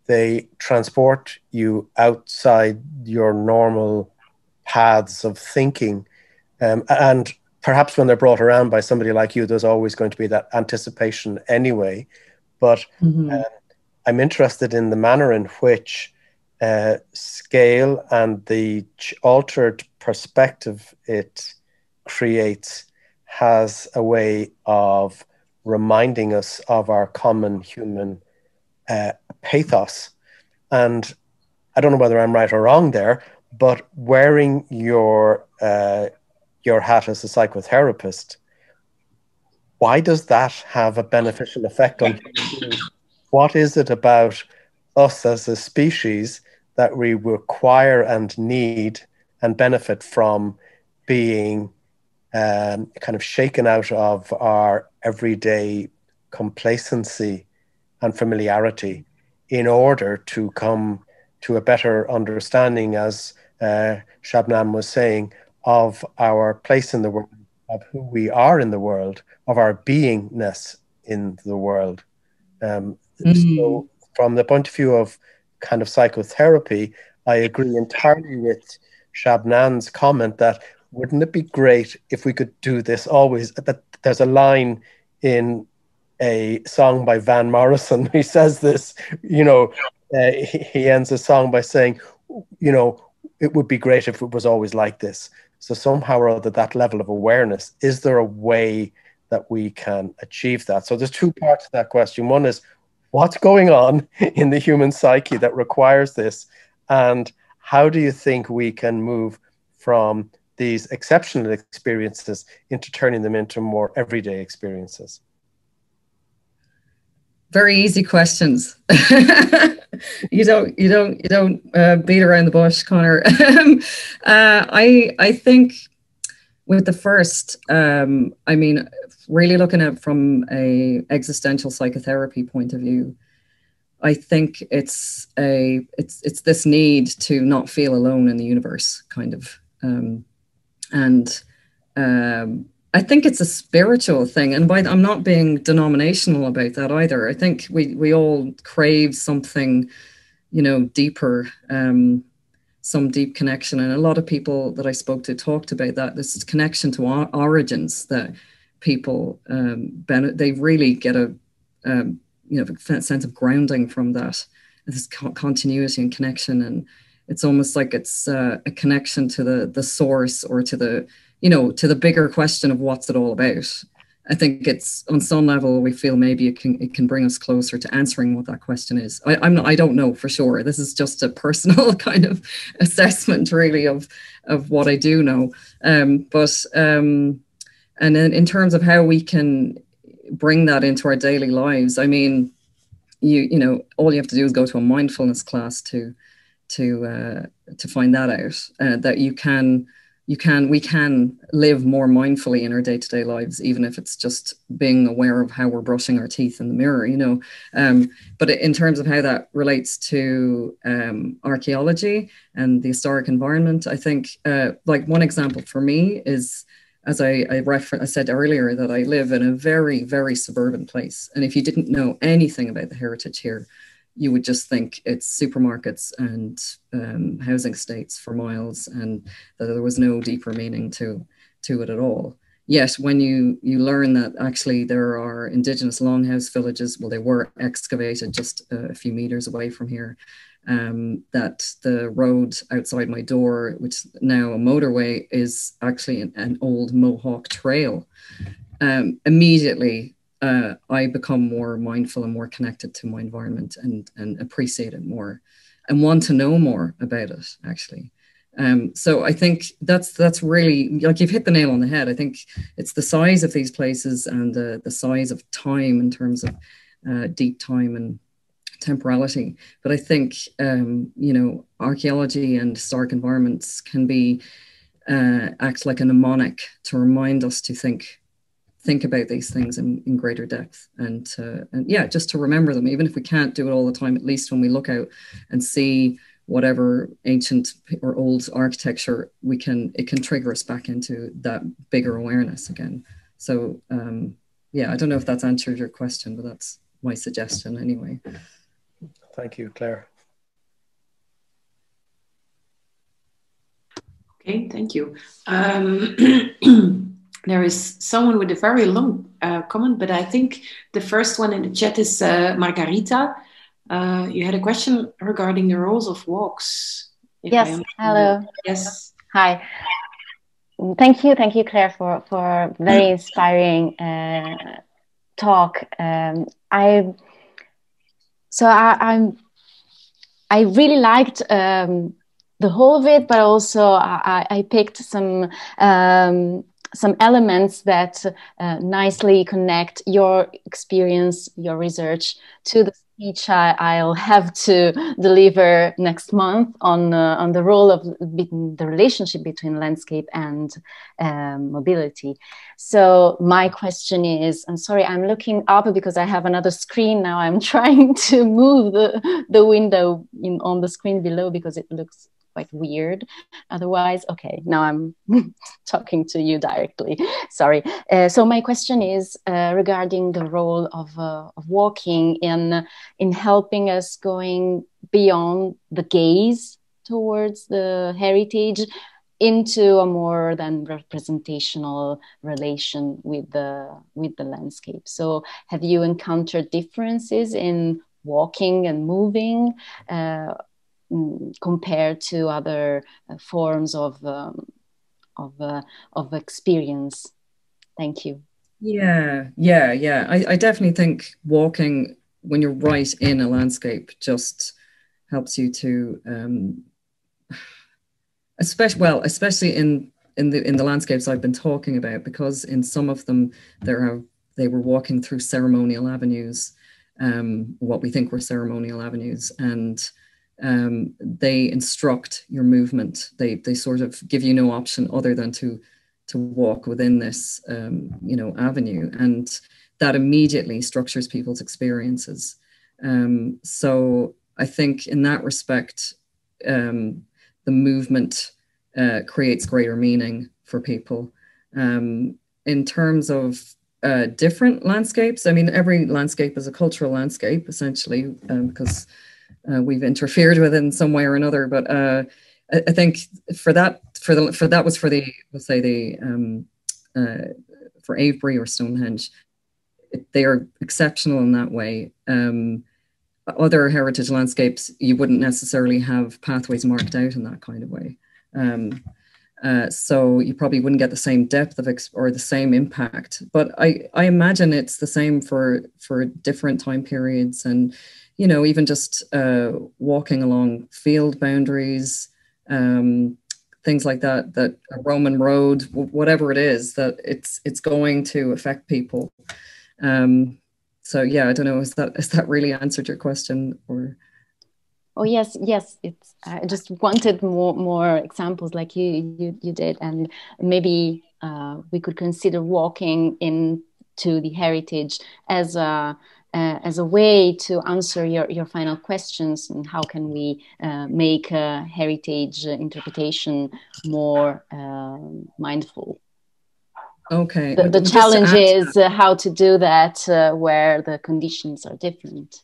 S5: they transport you outside your normal paths of thinking. Um, and perhaps when they're brought around by somebody like you, there's always going to be that anticipation anyway. But mm-hmm. uh, I'm interested in the manner in which uh, scale and the ch- altered perspective it creates has a way of reminding us of our common human uh, pathos. And I don't know whether I'm right or wrong there, but wearing your uh, your hat as a psychotherapist, why does that have a beneficial effect on what is it about us as a species that we require and need and benefit from being um, kind of shaken out of our everyday complacency and familiarity in order to come to a better understanding, as uh, Shabnam was saying, of our place in the world, of who we are in the world, of our beingness in the world. Um, mm-hmm. So, from the point of view of kind of psychotherapy, I agree entirely with Shabnam's comment that wouldn't it be great if we could do this always? That there's a line in a song by Van Morrison. He says this, you know, uh, he, ends a song by saying, you know, it would be great if it was always like this. So somehow or other, that level of awareness, is there a way that we can achieve that? So there's two parts to that question. One is what's going on in the human psyche that requires this? And how do you think we can move from these exceptional experiences into turning them into more everyday experiences?
S3: very easy questions. you don't you don't you don't uh, beat around the bush, Connor. uh, I I think with the first, um, I mean, really looking at from a existential psychotherapy point of view, I think it's a it's it's this need to not feel alone in the universe, kind of, um, and um, I think it's a spiritual thing, and by I'm not being denominational about that either. I think we we all crave something, you know, deeper, um, some deep connection, and a lot of people that I spoke to talked about that. This connection to our origins that people um, they really get a um, you know sense of grounding from that. This co- continuity and connection, and it's almost like it's uh, a connection to the the source or to the you know, to the bigger question of what's it all about. I think it's on some level we feel maybe it can it can bring us closer to answering what that question is. I, I'm not, I don't know for sure. This is just a personal kind of assessment, really, of of what I do know. Um, but um, and in, in terms of how we can bring that into our daily lives, I mean, you you know, all you have to do is go to a mindfulness class to to uh, to find that out. Uh, that you can you can we can live more mindfully in our day-to-day lives even if it's just being aware of how we're brushing our teeth in the mirror you know um, but in terms of how that relates to um, archaeology and the historic environment i think uh, like one example for me is as I, I, refer- I said earlier that I live in a very, very suburban place. And if you didn't know anything about the heritage here, you would just think it's supermarkets and um, housing estates for miles and that there was no deeper meaning to to it at all. Yet when you you learn that actually there are indigenous longhouse villages well they were excavated just a few meters away from here um, that the road outside my door which now a motorway is actually an, an old mohawk trail um, immediately uh, I become more mindful and more connected to my environment and, and appreciate it more and want to know more about it actually. Um, so I think that's that's really like you've hit the nail on the head. I think it's the size of these places and the, the size of time in terms of uh, deep time and temporality. But I think um, you know archaeology and historic environments can be uh, act like a mnemonic to remind us to think think about these things in, in greater depth and to, and yeah just to remember them. Even if we can't do it all the time at least when we look out and see whatever ancient or old architecture we can it can trigger us back into that bigger awareness again. So um, yeah i don't know if that's answered your question but that's my suggestion anyway.
S5: Thank you claire.
S1: Okay thank you. Um, there is someone with a very long uh, comment, but I think the first one in the chat is uh, Margherita. Uh, you had a question regarding the roles of walks.
S6: Yes. Hello.
S1: Yes.
S6: Hi. Thank you, thank you, Claire, for for very inspiring uh, talk. Um, I so I, am I really liked um, the whole of it, but also I, I picked some. Um, some elements that uh, nicely connect your experience, your research to the speech I, will have to deliver next month on uh, on the role of the relationship between landscape and um, mobility. So my question is, I'm sorry, I'm looking up because I have another screen now. I'm trying to move the the window in, on the screen below because it looks quite weird. Otherwise okay now i'm talking to you directly. Sorry. Uh, so my question is uh, regarding the role of, uh, of walking in in helping us going beyond the gaze towards the heritage into a more than representational relation with the with the landscape. So have you encountered differences in walking and moving Mm, compared to other uh, forms of um, of uh, of experience. Thank you.
S3: Yeah, yeah, yeah. I, I definitely think walking when you're right in a landscape just helps you to, um, especially well, especially in in the in the landscapes I've been talking about, because in some of them there are they were walking through ceremonial avenues, um, what we think were ceremonial avenues, and um, they instruct your movement. They they sort of give you no option other than to to walk within this um, you know avenue, and that immediately structures people's experiences. Um, so I think in that respect, um, the movement uh, creates greater meaning for people. Um, in terms of uh, different landscapes, I mean, every landscape is a cultural landscape essentially, um, because uh, we've interfered with in some way or another. But uh, I, I, think for that, for the for that was for the let's say the um, uh, for Avebury or Stonehenge, it, they are exceptional in that way. Um, other heritage landscapes, you wouldn't necessarily have pathways marked out in that kind of way. Um, Uh, so you probably wouldn't get the same depth of or the same impact. But I, I imagine it's the same for for different time periods, and you know even just uh, walking along field boundaries, um, things like that. That a Roman road, whatever it is, that it's it's going to affect people. Um, so yeah, I don't know. Is that is that really answered your question or?
S6: Oh yes, yes. It's I just wanted more more examples like you you you did, and maybe uh, we could consider walking into the heritage as a uh, as a way to answer your, your final questions and how can we uh, make heritage interpretation more uh, mindful.
S3: Okay.
S6: The, the challenge is uh, how to do that uh, where the conditions are different.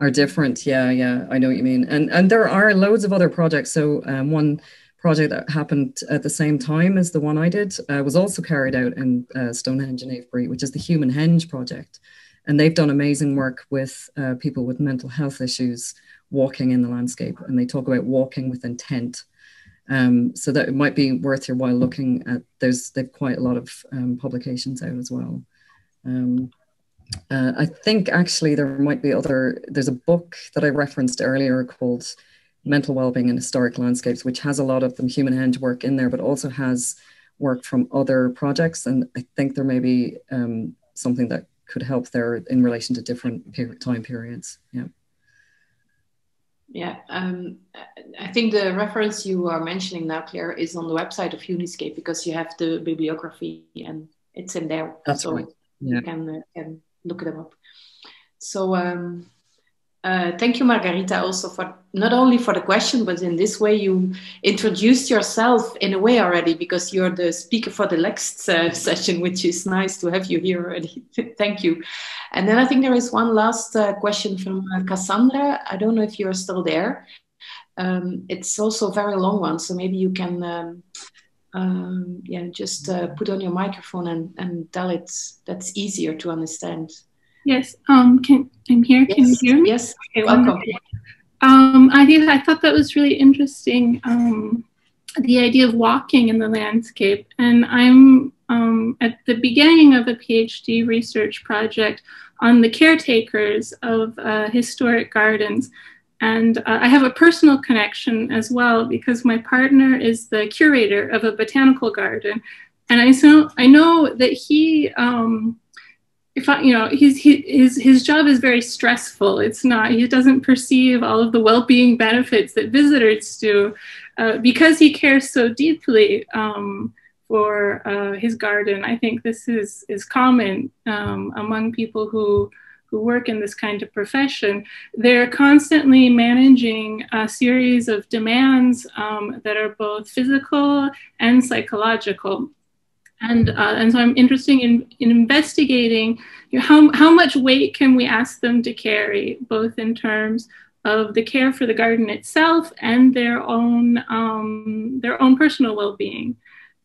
S3: Are different. Yeah yeah. I know what you mean. And and there are loads of other projects. So um, one project that happened at the same time as the one i did uh, was also carried out in uh, stonehenge and avebury which is the human henge project and they've done amazing work with uh, people with mental health issues walking in the landscape and they talk about walking with intent. Um, so that it might be worth your while looking at there's they've quite a lot of um, publications out as well. Um, uh, I think actually there might be other, there's a book that I referenced earlier called Mental Wellbeing in Historic Landscapes, which has a lot of the Human Henge work in there, but also has work from other projects. And I think there may be um, something that could help there in relation to different time periods. Yeah.
S1: Yeah, um, I think the reference you are mentioning now, Claire, is on the website of Uniscape because you have the bibliography and it's in there.
S3: That's so right. Yeah.
S1: You can, uh, can look them up. So um, uh, thank you, Margherita, also for not only for the question, but in this way you introduced yourself in a way already because you're the speaker for the next uh, session, which is nice to have you here already. thank you. And then I think there is one last uh, question from uh, Cassandra. I don't know if you're still there. Um, it's also a very long one, so maybe you can um, um, yeah, just uh, put on your microphone and, and tell it that's easier to understand.
S7: Yes, um, can I'm here. Can you hear me?
S1: Yes. Okay, welcome.
S7: Um, I did. I thought that was really interesting. Um, the idea of walking in the landscape, and I'm um, at the beginning of a PhD research project on the caretakers of uh, historic gardens. And uh, I have a personal connection as well because my partner is the curator of a botanical garden. And I know, I know that he, um, if I, you know, he, his, his job is very stressful. It's not, he doesn't perceive all of the well-being benefits that visitors do uh, because he cares so deeply um, for uh, his garden. I think this is, is common um, among people who, who work in this kind of profession, they're constantly managing a series of demands um, that are both physical and psychological. And, uh, and so I'm interested in, in investigating you know, how, how much weight can we ask them to carry, both in terms of the care for the garden itself and their own, um, their own personal well-being.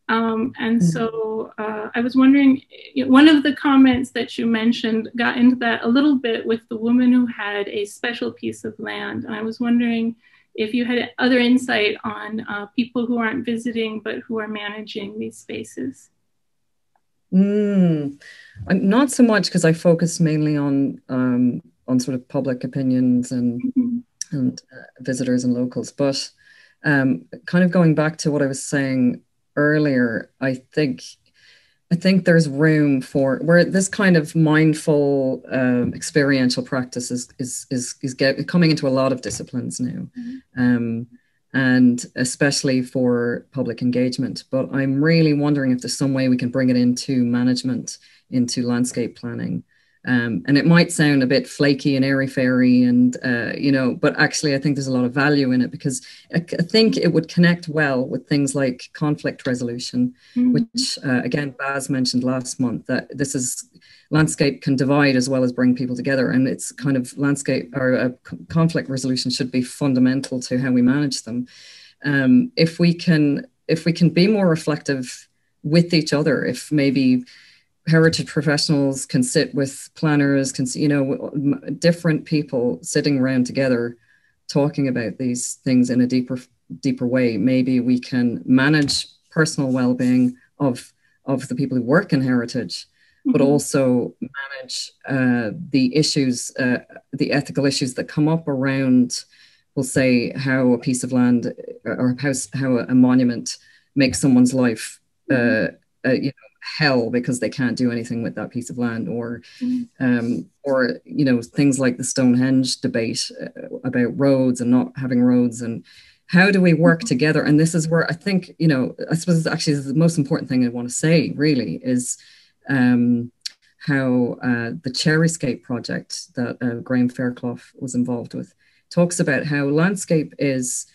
S7: Um, and mm-hmm. so uh, I was wondering, you know, one of the comments that you mentioned got into that a little bit with the woman who had a special piece of land. And I was wondering if you had other insight on uh, people who aren't visiting but who are managing these spaces.
S3: Mm, not so much because I focus mainly on um, on sort of public opinions and mm-hmm. and uh, visitors and locals, but um, kind of going back to what I was saying earlier, I think I think there's room for where this kind of mindful um, experiential practice is is is, is get, coming into a lot of disciplines now, mm-hmm. um, and especially for public engagement. But I'm really wondering if there's some way we can bring it into management, into landscape planning, um, and it might sound a bit flaky and airy fairy, and uh, you know, but actually, I think there's a lot of value in it because I, I think it would connect well with things like conflict resolution, mm-hmm. which uh, again Bas mentioned last month that this is landscape can divide as well as bring people together, and it's kind of landscape or uh, conflict resolution should be fundamental to how we manage them. Um, if we can, if we can be more reflective with each other, if maybe heritage professionals can sit with planners can you know different people sitting around together talking about these things in a deeper deeper way maybe we can manage personal well-being of of the people who work in heritage but mm-hmm. also manage uh, the issues, uh, the ethical issues that come up around, we'll say, how a piece of land or how, how a monument makes someone's life, uh, mm-hmm. uh, you know, hell because they can't do anything with that piece of land, or, mm-hmm. um, or you know, things like the Stonehenge debate uh, about roads and not having roads and how do we work together and this is where i think you know i suppose actually the most important thing i want to say really is um, how uh, the CHeriScape project that uh, Graham Fairclough was involved with talks about how landscape is,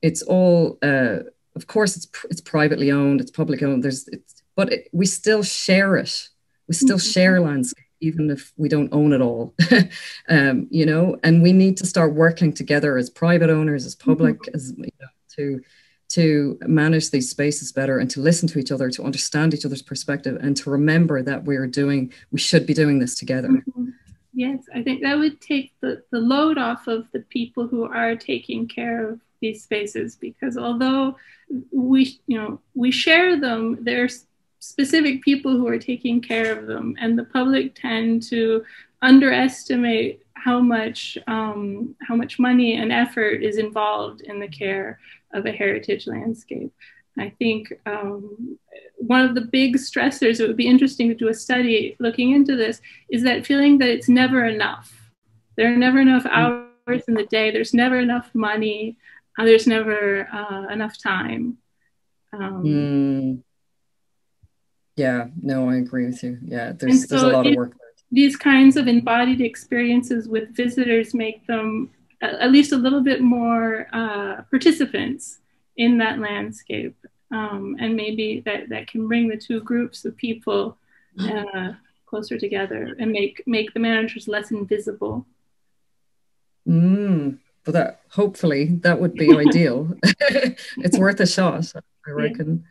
S3: it's all, uh, of course, it's it's privately owned, it's public owned. There's, it's, but it, we still share it. We still mm-hmm. share landscape, even if we don't own it all. um, you know, and we need to start working together as private owners, as public, mm-hmm. as you know, to to manage these spaces better and to listen to each other, to understand each other's perspective, and to remember that we're doing, we should be doing this together. Mm-hmm.
S7: Yes, I think that would take the, the load off of the people who are taking care of these spaces because although we, you know, we share them, there's specific people who are taking care of them, and the public tend to underestimate how much um, how much money and effort is involved in the care of a heritage landscape. I think um, one of the big stressors, it would be interesting to do a study looking into this, is that feeling that it's never enough. There are never enough mm. hours in the day, there's never enough money, uh, there's never uh, enough time. Um,
S3: mm. Yeah, no, I agree with you. Yeah, there's, so there's a lot of work.
S7: These kinds of embodied experiences with visitors make them at least a little bit more uh, participants in that landscape. Um, and maybe that, that can bring the two groups of people uh, closer together and make, make the managers less invisible.
S3: Mm, but that hopefully that would be ideal. it's worth a shot, I reckon.
S7: Yeah.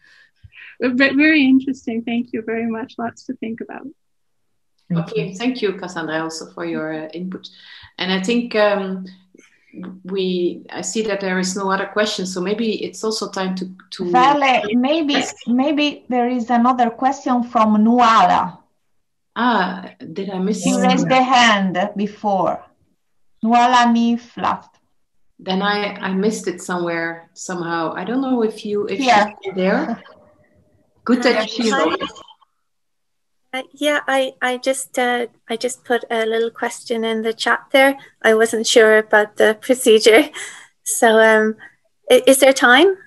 S7: Very interesting. Thank you very much. Lots to think about.
S1: Thank okay, you. thank you, Cassandra, also for your uh, input. And I think um, we I see that there is no other question, so maybe it's also time to to.
S2: Vale, maybe maybe there is another question from Nuala.
S1: Ah, did I miss?
S2: You raised the hand before. Nuala Niflat.
S1: Then I I missed it somewhere somehow. I don't know if you if yeah. you're there. Good that you.
S8: Uh, yeah, I, I just uh, I just put a little question in the chat there. I wasn't sure about the procedure. So um, is there time?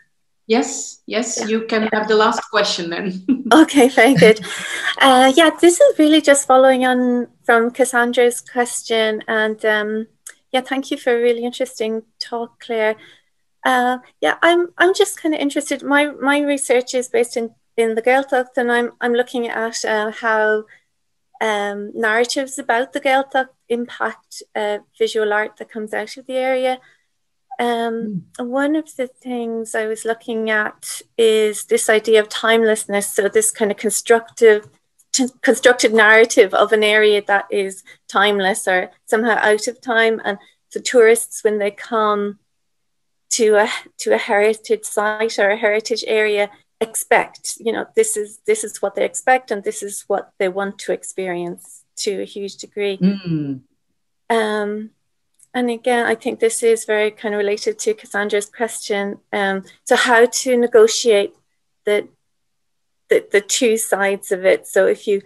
S1: Yes, yes, yeah. you can have the last question then.
S8: okay, very good. Uh, yeah, this is really just following on from Cassandra's question. And um, yeah, thank you for a really interesting talk, Claire. Uh, yeah, I'm, I'm just kind of interested. My, my research is based in in the Gaeltacht, and I'm I'm looking at uh, how um, narratives about the Gaeltacht impact uh, visual art that comes out of the area. Um, mm. One of the things I was looking at is this idea of timelessness. So this kind of constructive, constructed narrative of an area that is timeless or somehow out of time. And so tourists, when they come to a to a heritage site or a heritage area, expect you know this is this is what they expect and this is what they want to experience to a huge degree mm. um, and again i think this is very kind of related to cassandra's question um, so how to negotiate the, the the two sides of it so if you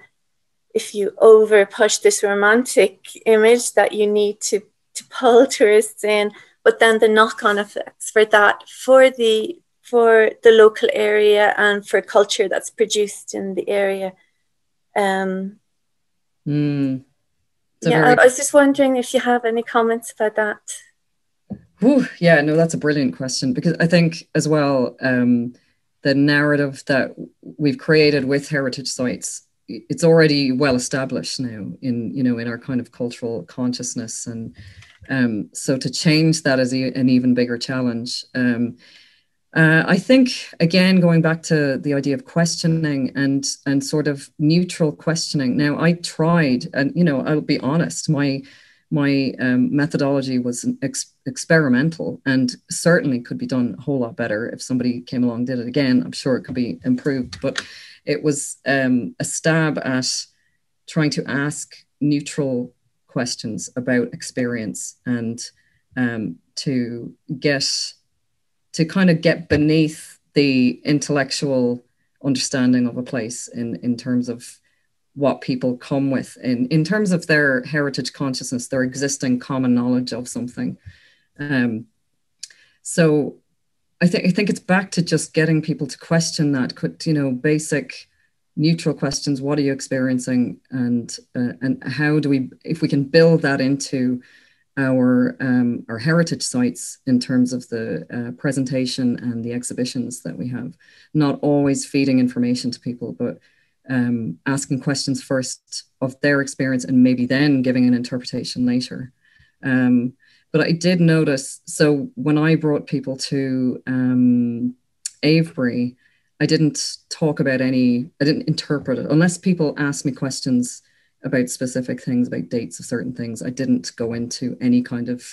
S8: if you over push this romantic image that you need to to pull tourists in but then the knock-on effects for that for the for the local area and for culture that's produced in the area. Um,
S3: mm.
S8: Yeah, very... I was just wondering if you have any comments about that.
S3: Ooh, yeah, no, that's a brilliant question because I think as well um, the narrative that we've created with heritage sites it's already well established now in you know in our kind of cultural consciousness and um, so to change that is an even bigger challenge. Um, uh, I think again going back to the idea of questioning and and sort of neutral questioning. Now I tried, and you know I'll be honest, my my um, methodology was ex- experimental and certainly could be done a whole lot better if somebody came along did it again i'm sure it could be improved but it was um, a stab at trying to ask neutral questions about experience and um, to get to kind of get beneath the intellectual understanding of a place in in terms of what people come with in in terms of their heritage consciousness their existing common knowledge of something. Um, so I think I think it's back to just getting people to question that you know basic neutral questions what are you experiencing? And uh, and how do we if we can build that into our um, our heritage sites in terms of the uh, presentation and the exhibitions that we have not always feeding information to people but um, asking questions first of their experience and maybe then giving an interpretation later. Um, but I did notice, so when I brought people to um, Avebury, I didn't talk about any, I didn't interpret it unless people asked me questions about specific things, about dates of certain things. I didn't go into any kind of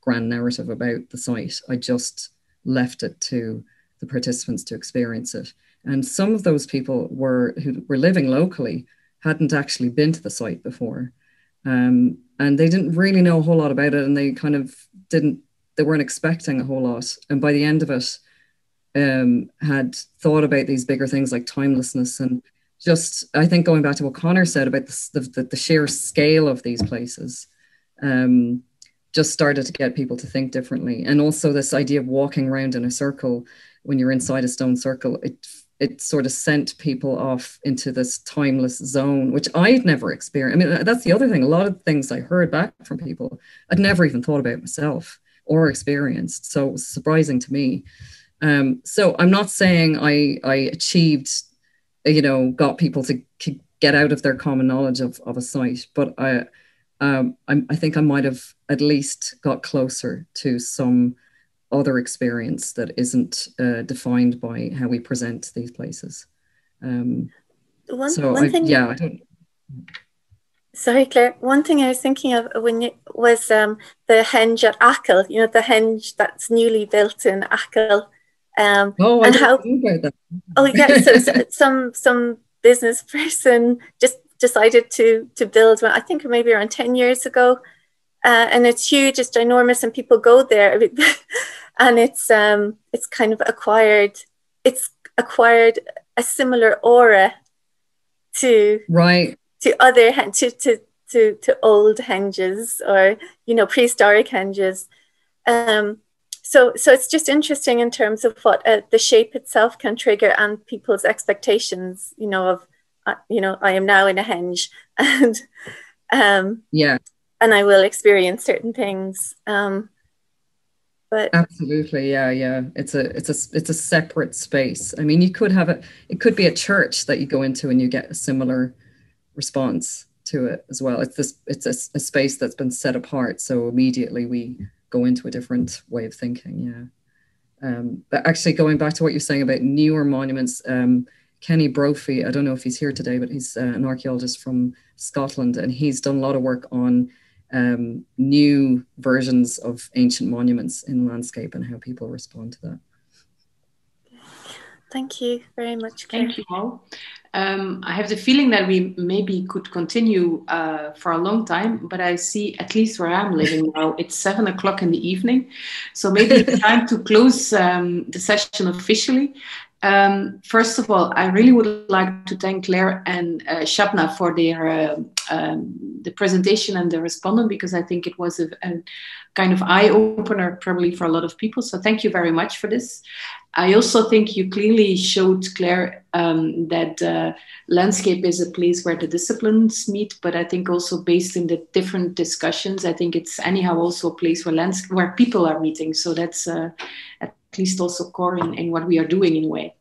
S3: grand narrative about the site. I just left it to the participants to experience it. And some of those people were who were living locally hadn't actually been to the site before. Um, and they didn't really know a whole lot about it and they kind of didn't they weren't expecting a whole lot. And by the end of it, um, had thought about these bigger things like timelessness and just I think going back to what Connor said about the, the, the sheer scale of these places, um, just started to get people to think differently. And also this idea of walking around in a circle when you're inside a stone circle, it it sort of sent people off into this timeless zone, which I'd never experienced. I mean, that's the other thing. A lot of things I heard back from people I'd never even thought about myself or experienced. So it was surprising to me. Um, so I'm not saying I I achieved, you know, got people to get out of their common knowledge of, of a site, but I, um, I, I think I might have at least got closer to some other experience that isn't uh, defined by how we present these places. Um,
S8: one, so one
S3: I,
S8: thing,
S3: yeah, I don't.
S8: Sorry, Claire. One thing I was thinking of when you, was um, the henge at Achill. You know, the henge that's newly built in Achill.
S3: Um, oh, I and how.
S8: Oh, yeah. So, so some some business person just decided to to build one. I think maybe around ten years ago, uh, and it's huge, it's ginormous, and people go there, and it's um, it's kind of acquired, it's acquired a similar aura to
S3: right
S8: to other to to to to old henges or you know prehistoric henges. Um, so so it's just interesting in terms of what uh, the shape itself can trigger and people's expectations. You know of uh, you know I am now in a henge and um,
S3: yeah
S8: and I will experience certain things. Um, but
S3: absolutely, yeah, yeah. It's a it's a it's a separate space. I mean, you could have a it could be a church that you go into and you get a similar response to it as well. It's this it's a, a space that's been set apart, so immediately we go into a different way of thinking. Yeah. Um, but actually, going back to what you're saying about newer monuments, um, Kenny Brophy, I don't know if he's here today, but he's uh, an archaeologist from Scotland, and he's done a lot of work on um, new versions of ancient monuments in landscape and how people respond to that.
S8: Thank you very much.
S1: Claire. Thank you all. Um, I have the feeling that we maybe could continue uh, for a long time, but I see at least where I'm living now, it's seven o'clock in the evening. So maybe it's time to close um, the session officially. Um, first of all, I really would like to thank Claire and uh, Shabna for their uh, um, the presentation and the respondent because I think it was a, a kind of eye opener probably for a lot of people. So thank you very much for this. I also think you clearly showed Claire um, that uh, landscape is a place where the disciplines meet, but I think also based in the different discussions, I think it's anyhow also a place where lands- where people are meeting. So that's uh, at least also core in, in what we are doing in a way.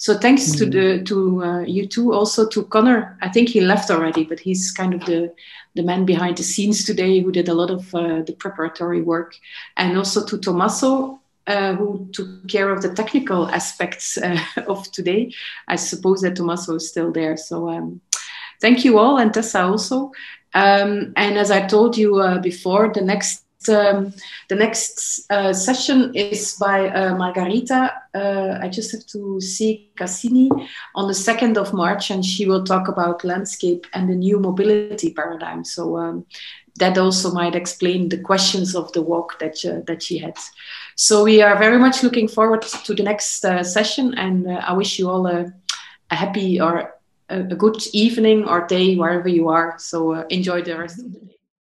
S1: So thanks mm. to the to uh, you two, also to Connor. I think he left already, but he's kind of the the man behind the scenes today who did a lot of uh, the preparatory work, and also to Tommaso. Uh, who took care of the technical aspects uh, of today? I suppose that Tommaso is still there. So um, thank you all, and Tessa also. Um, and as I told you uh, before, the next um, the next uh, session is by uh, Margherita. Uh, I just have to see Cisani on the 2nd of March, and she will talk about landscape and the new mobility paradigm. So um, that also might explain the questions of the walk that, uh, that she had. So we are very much looking forward to the next uh, session, and uh, I wish you all a, a happy or a, a, good evening or day wherever you are. So enjoy the rest of the day.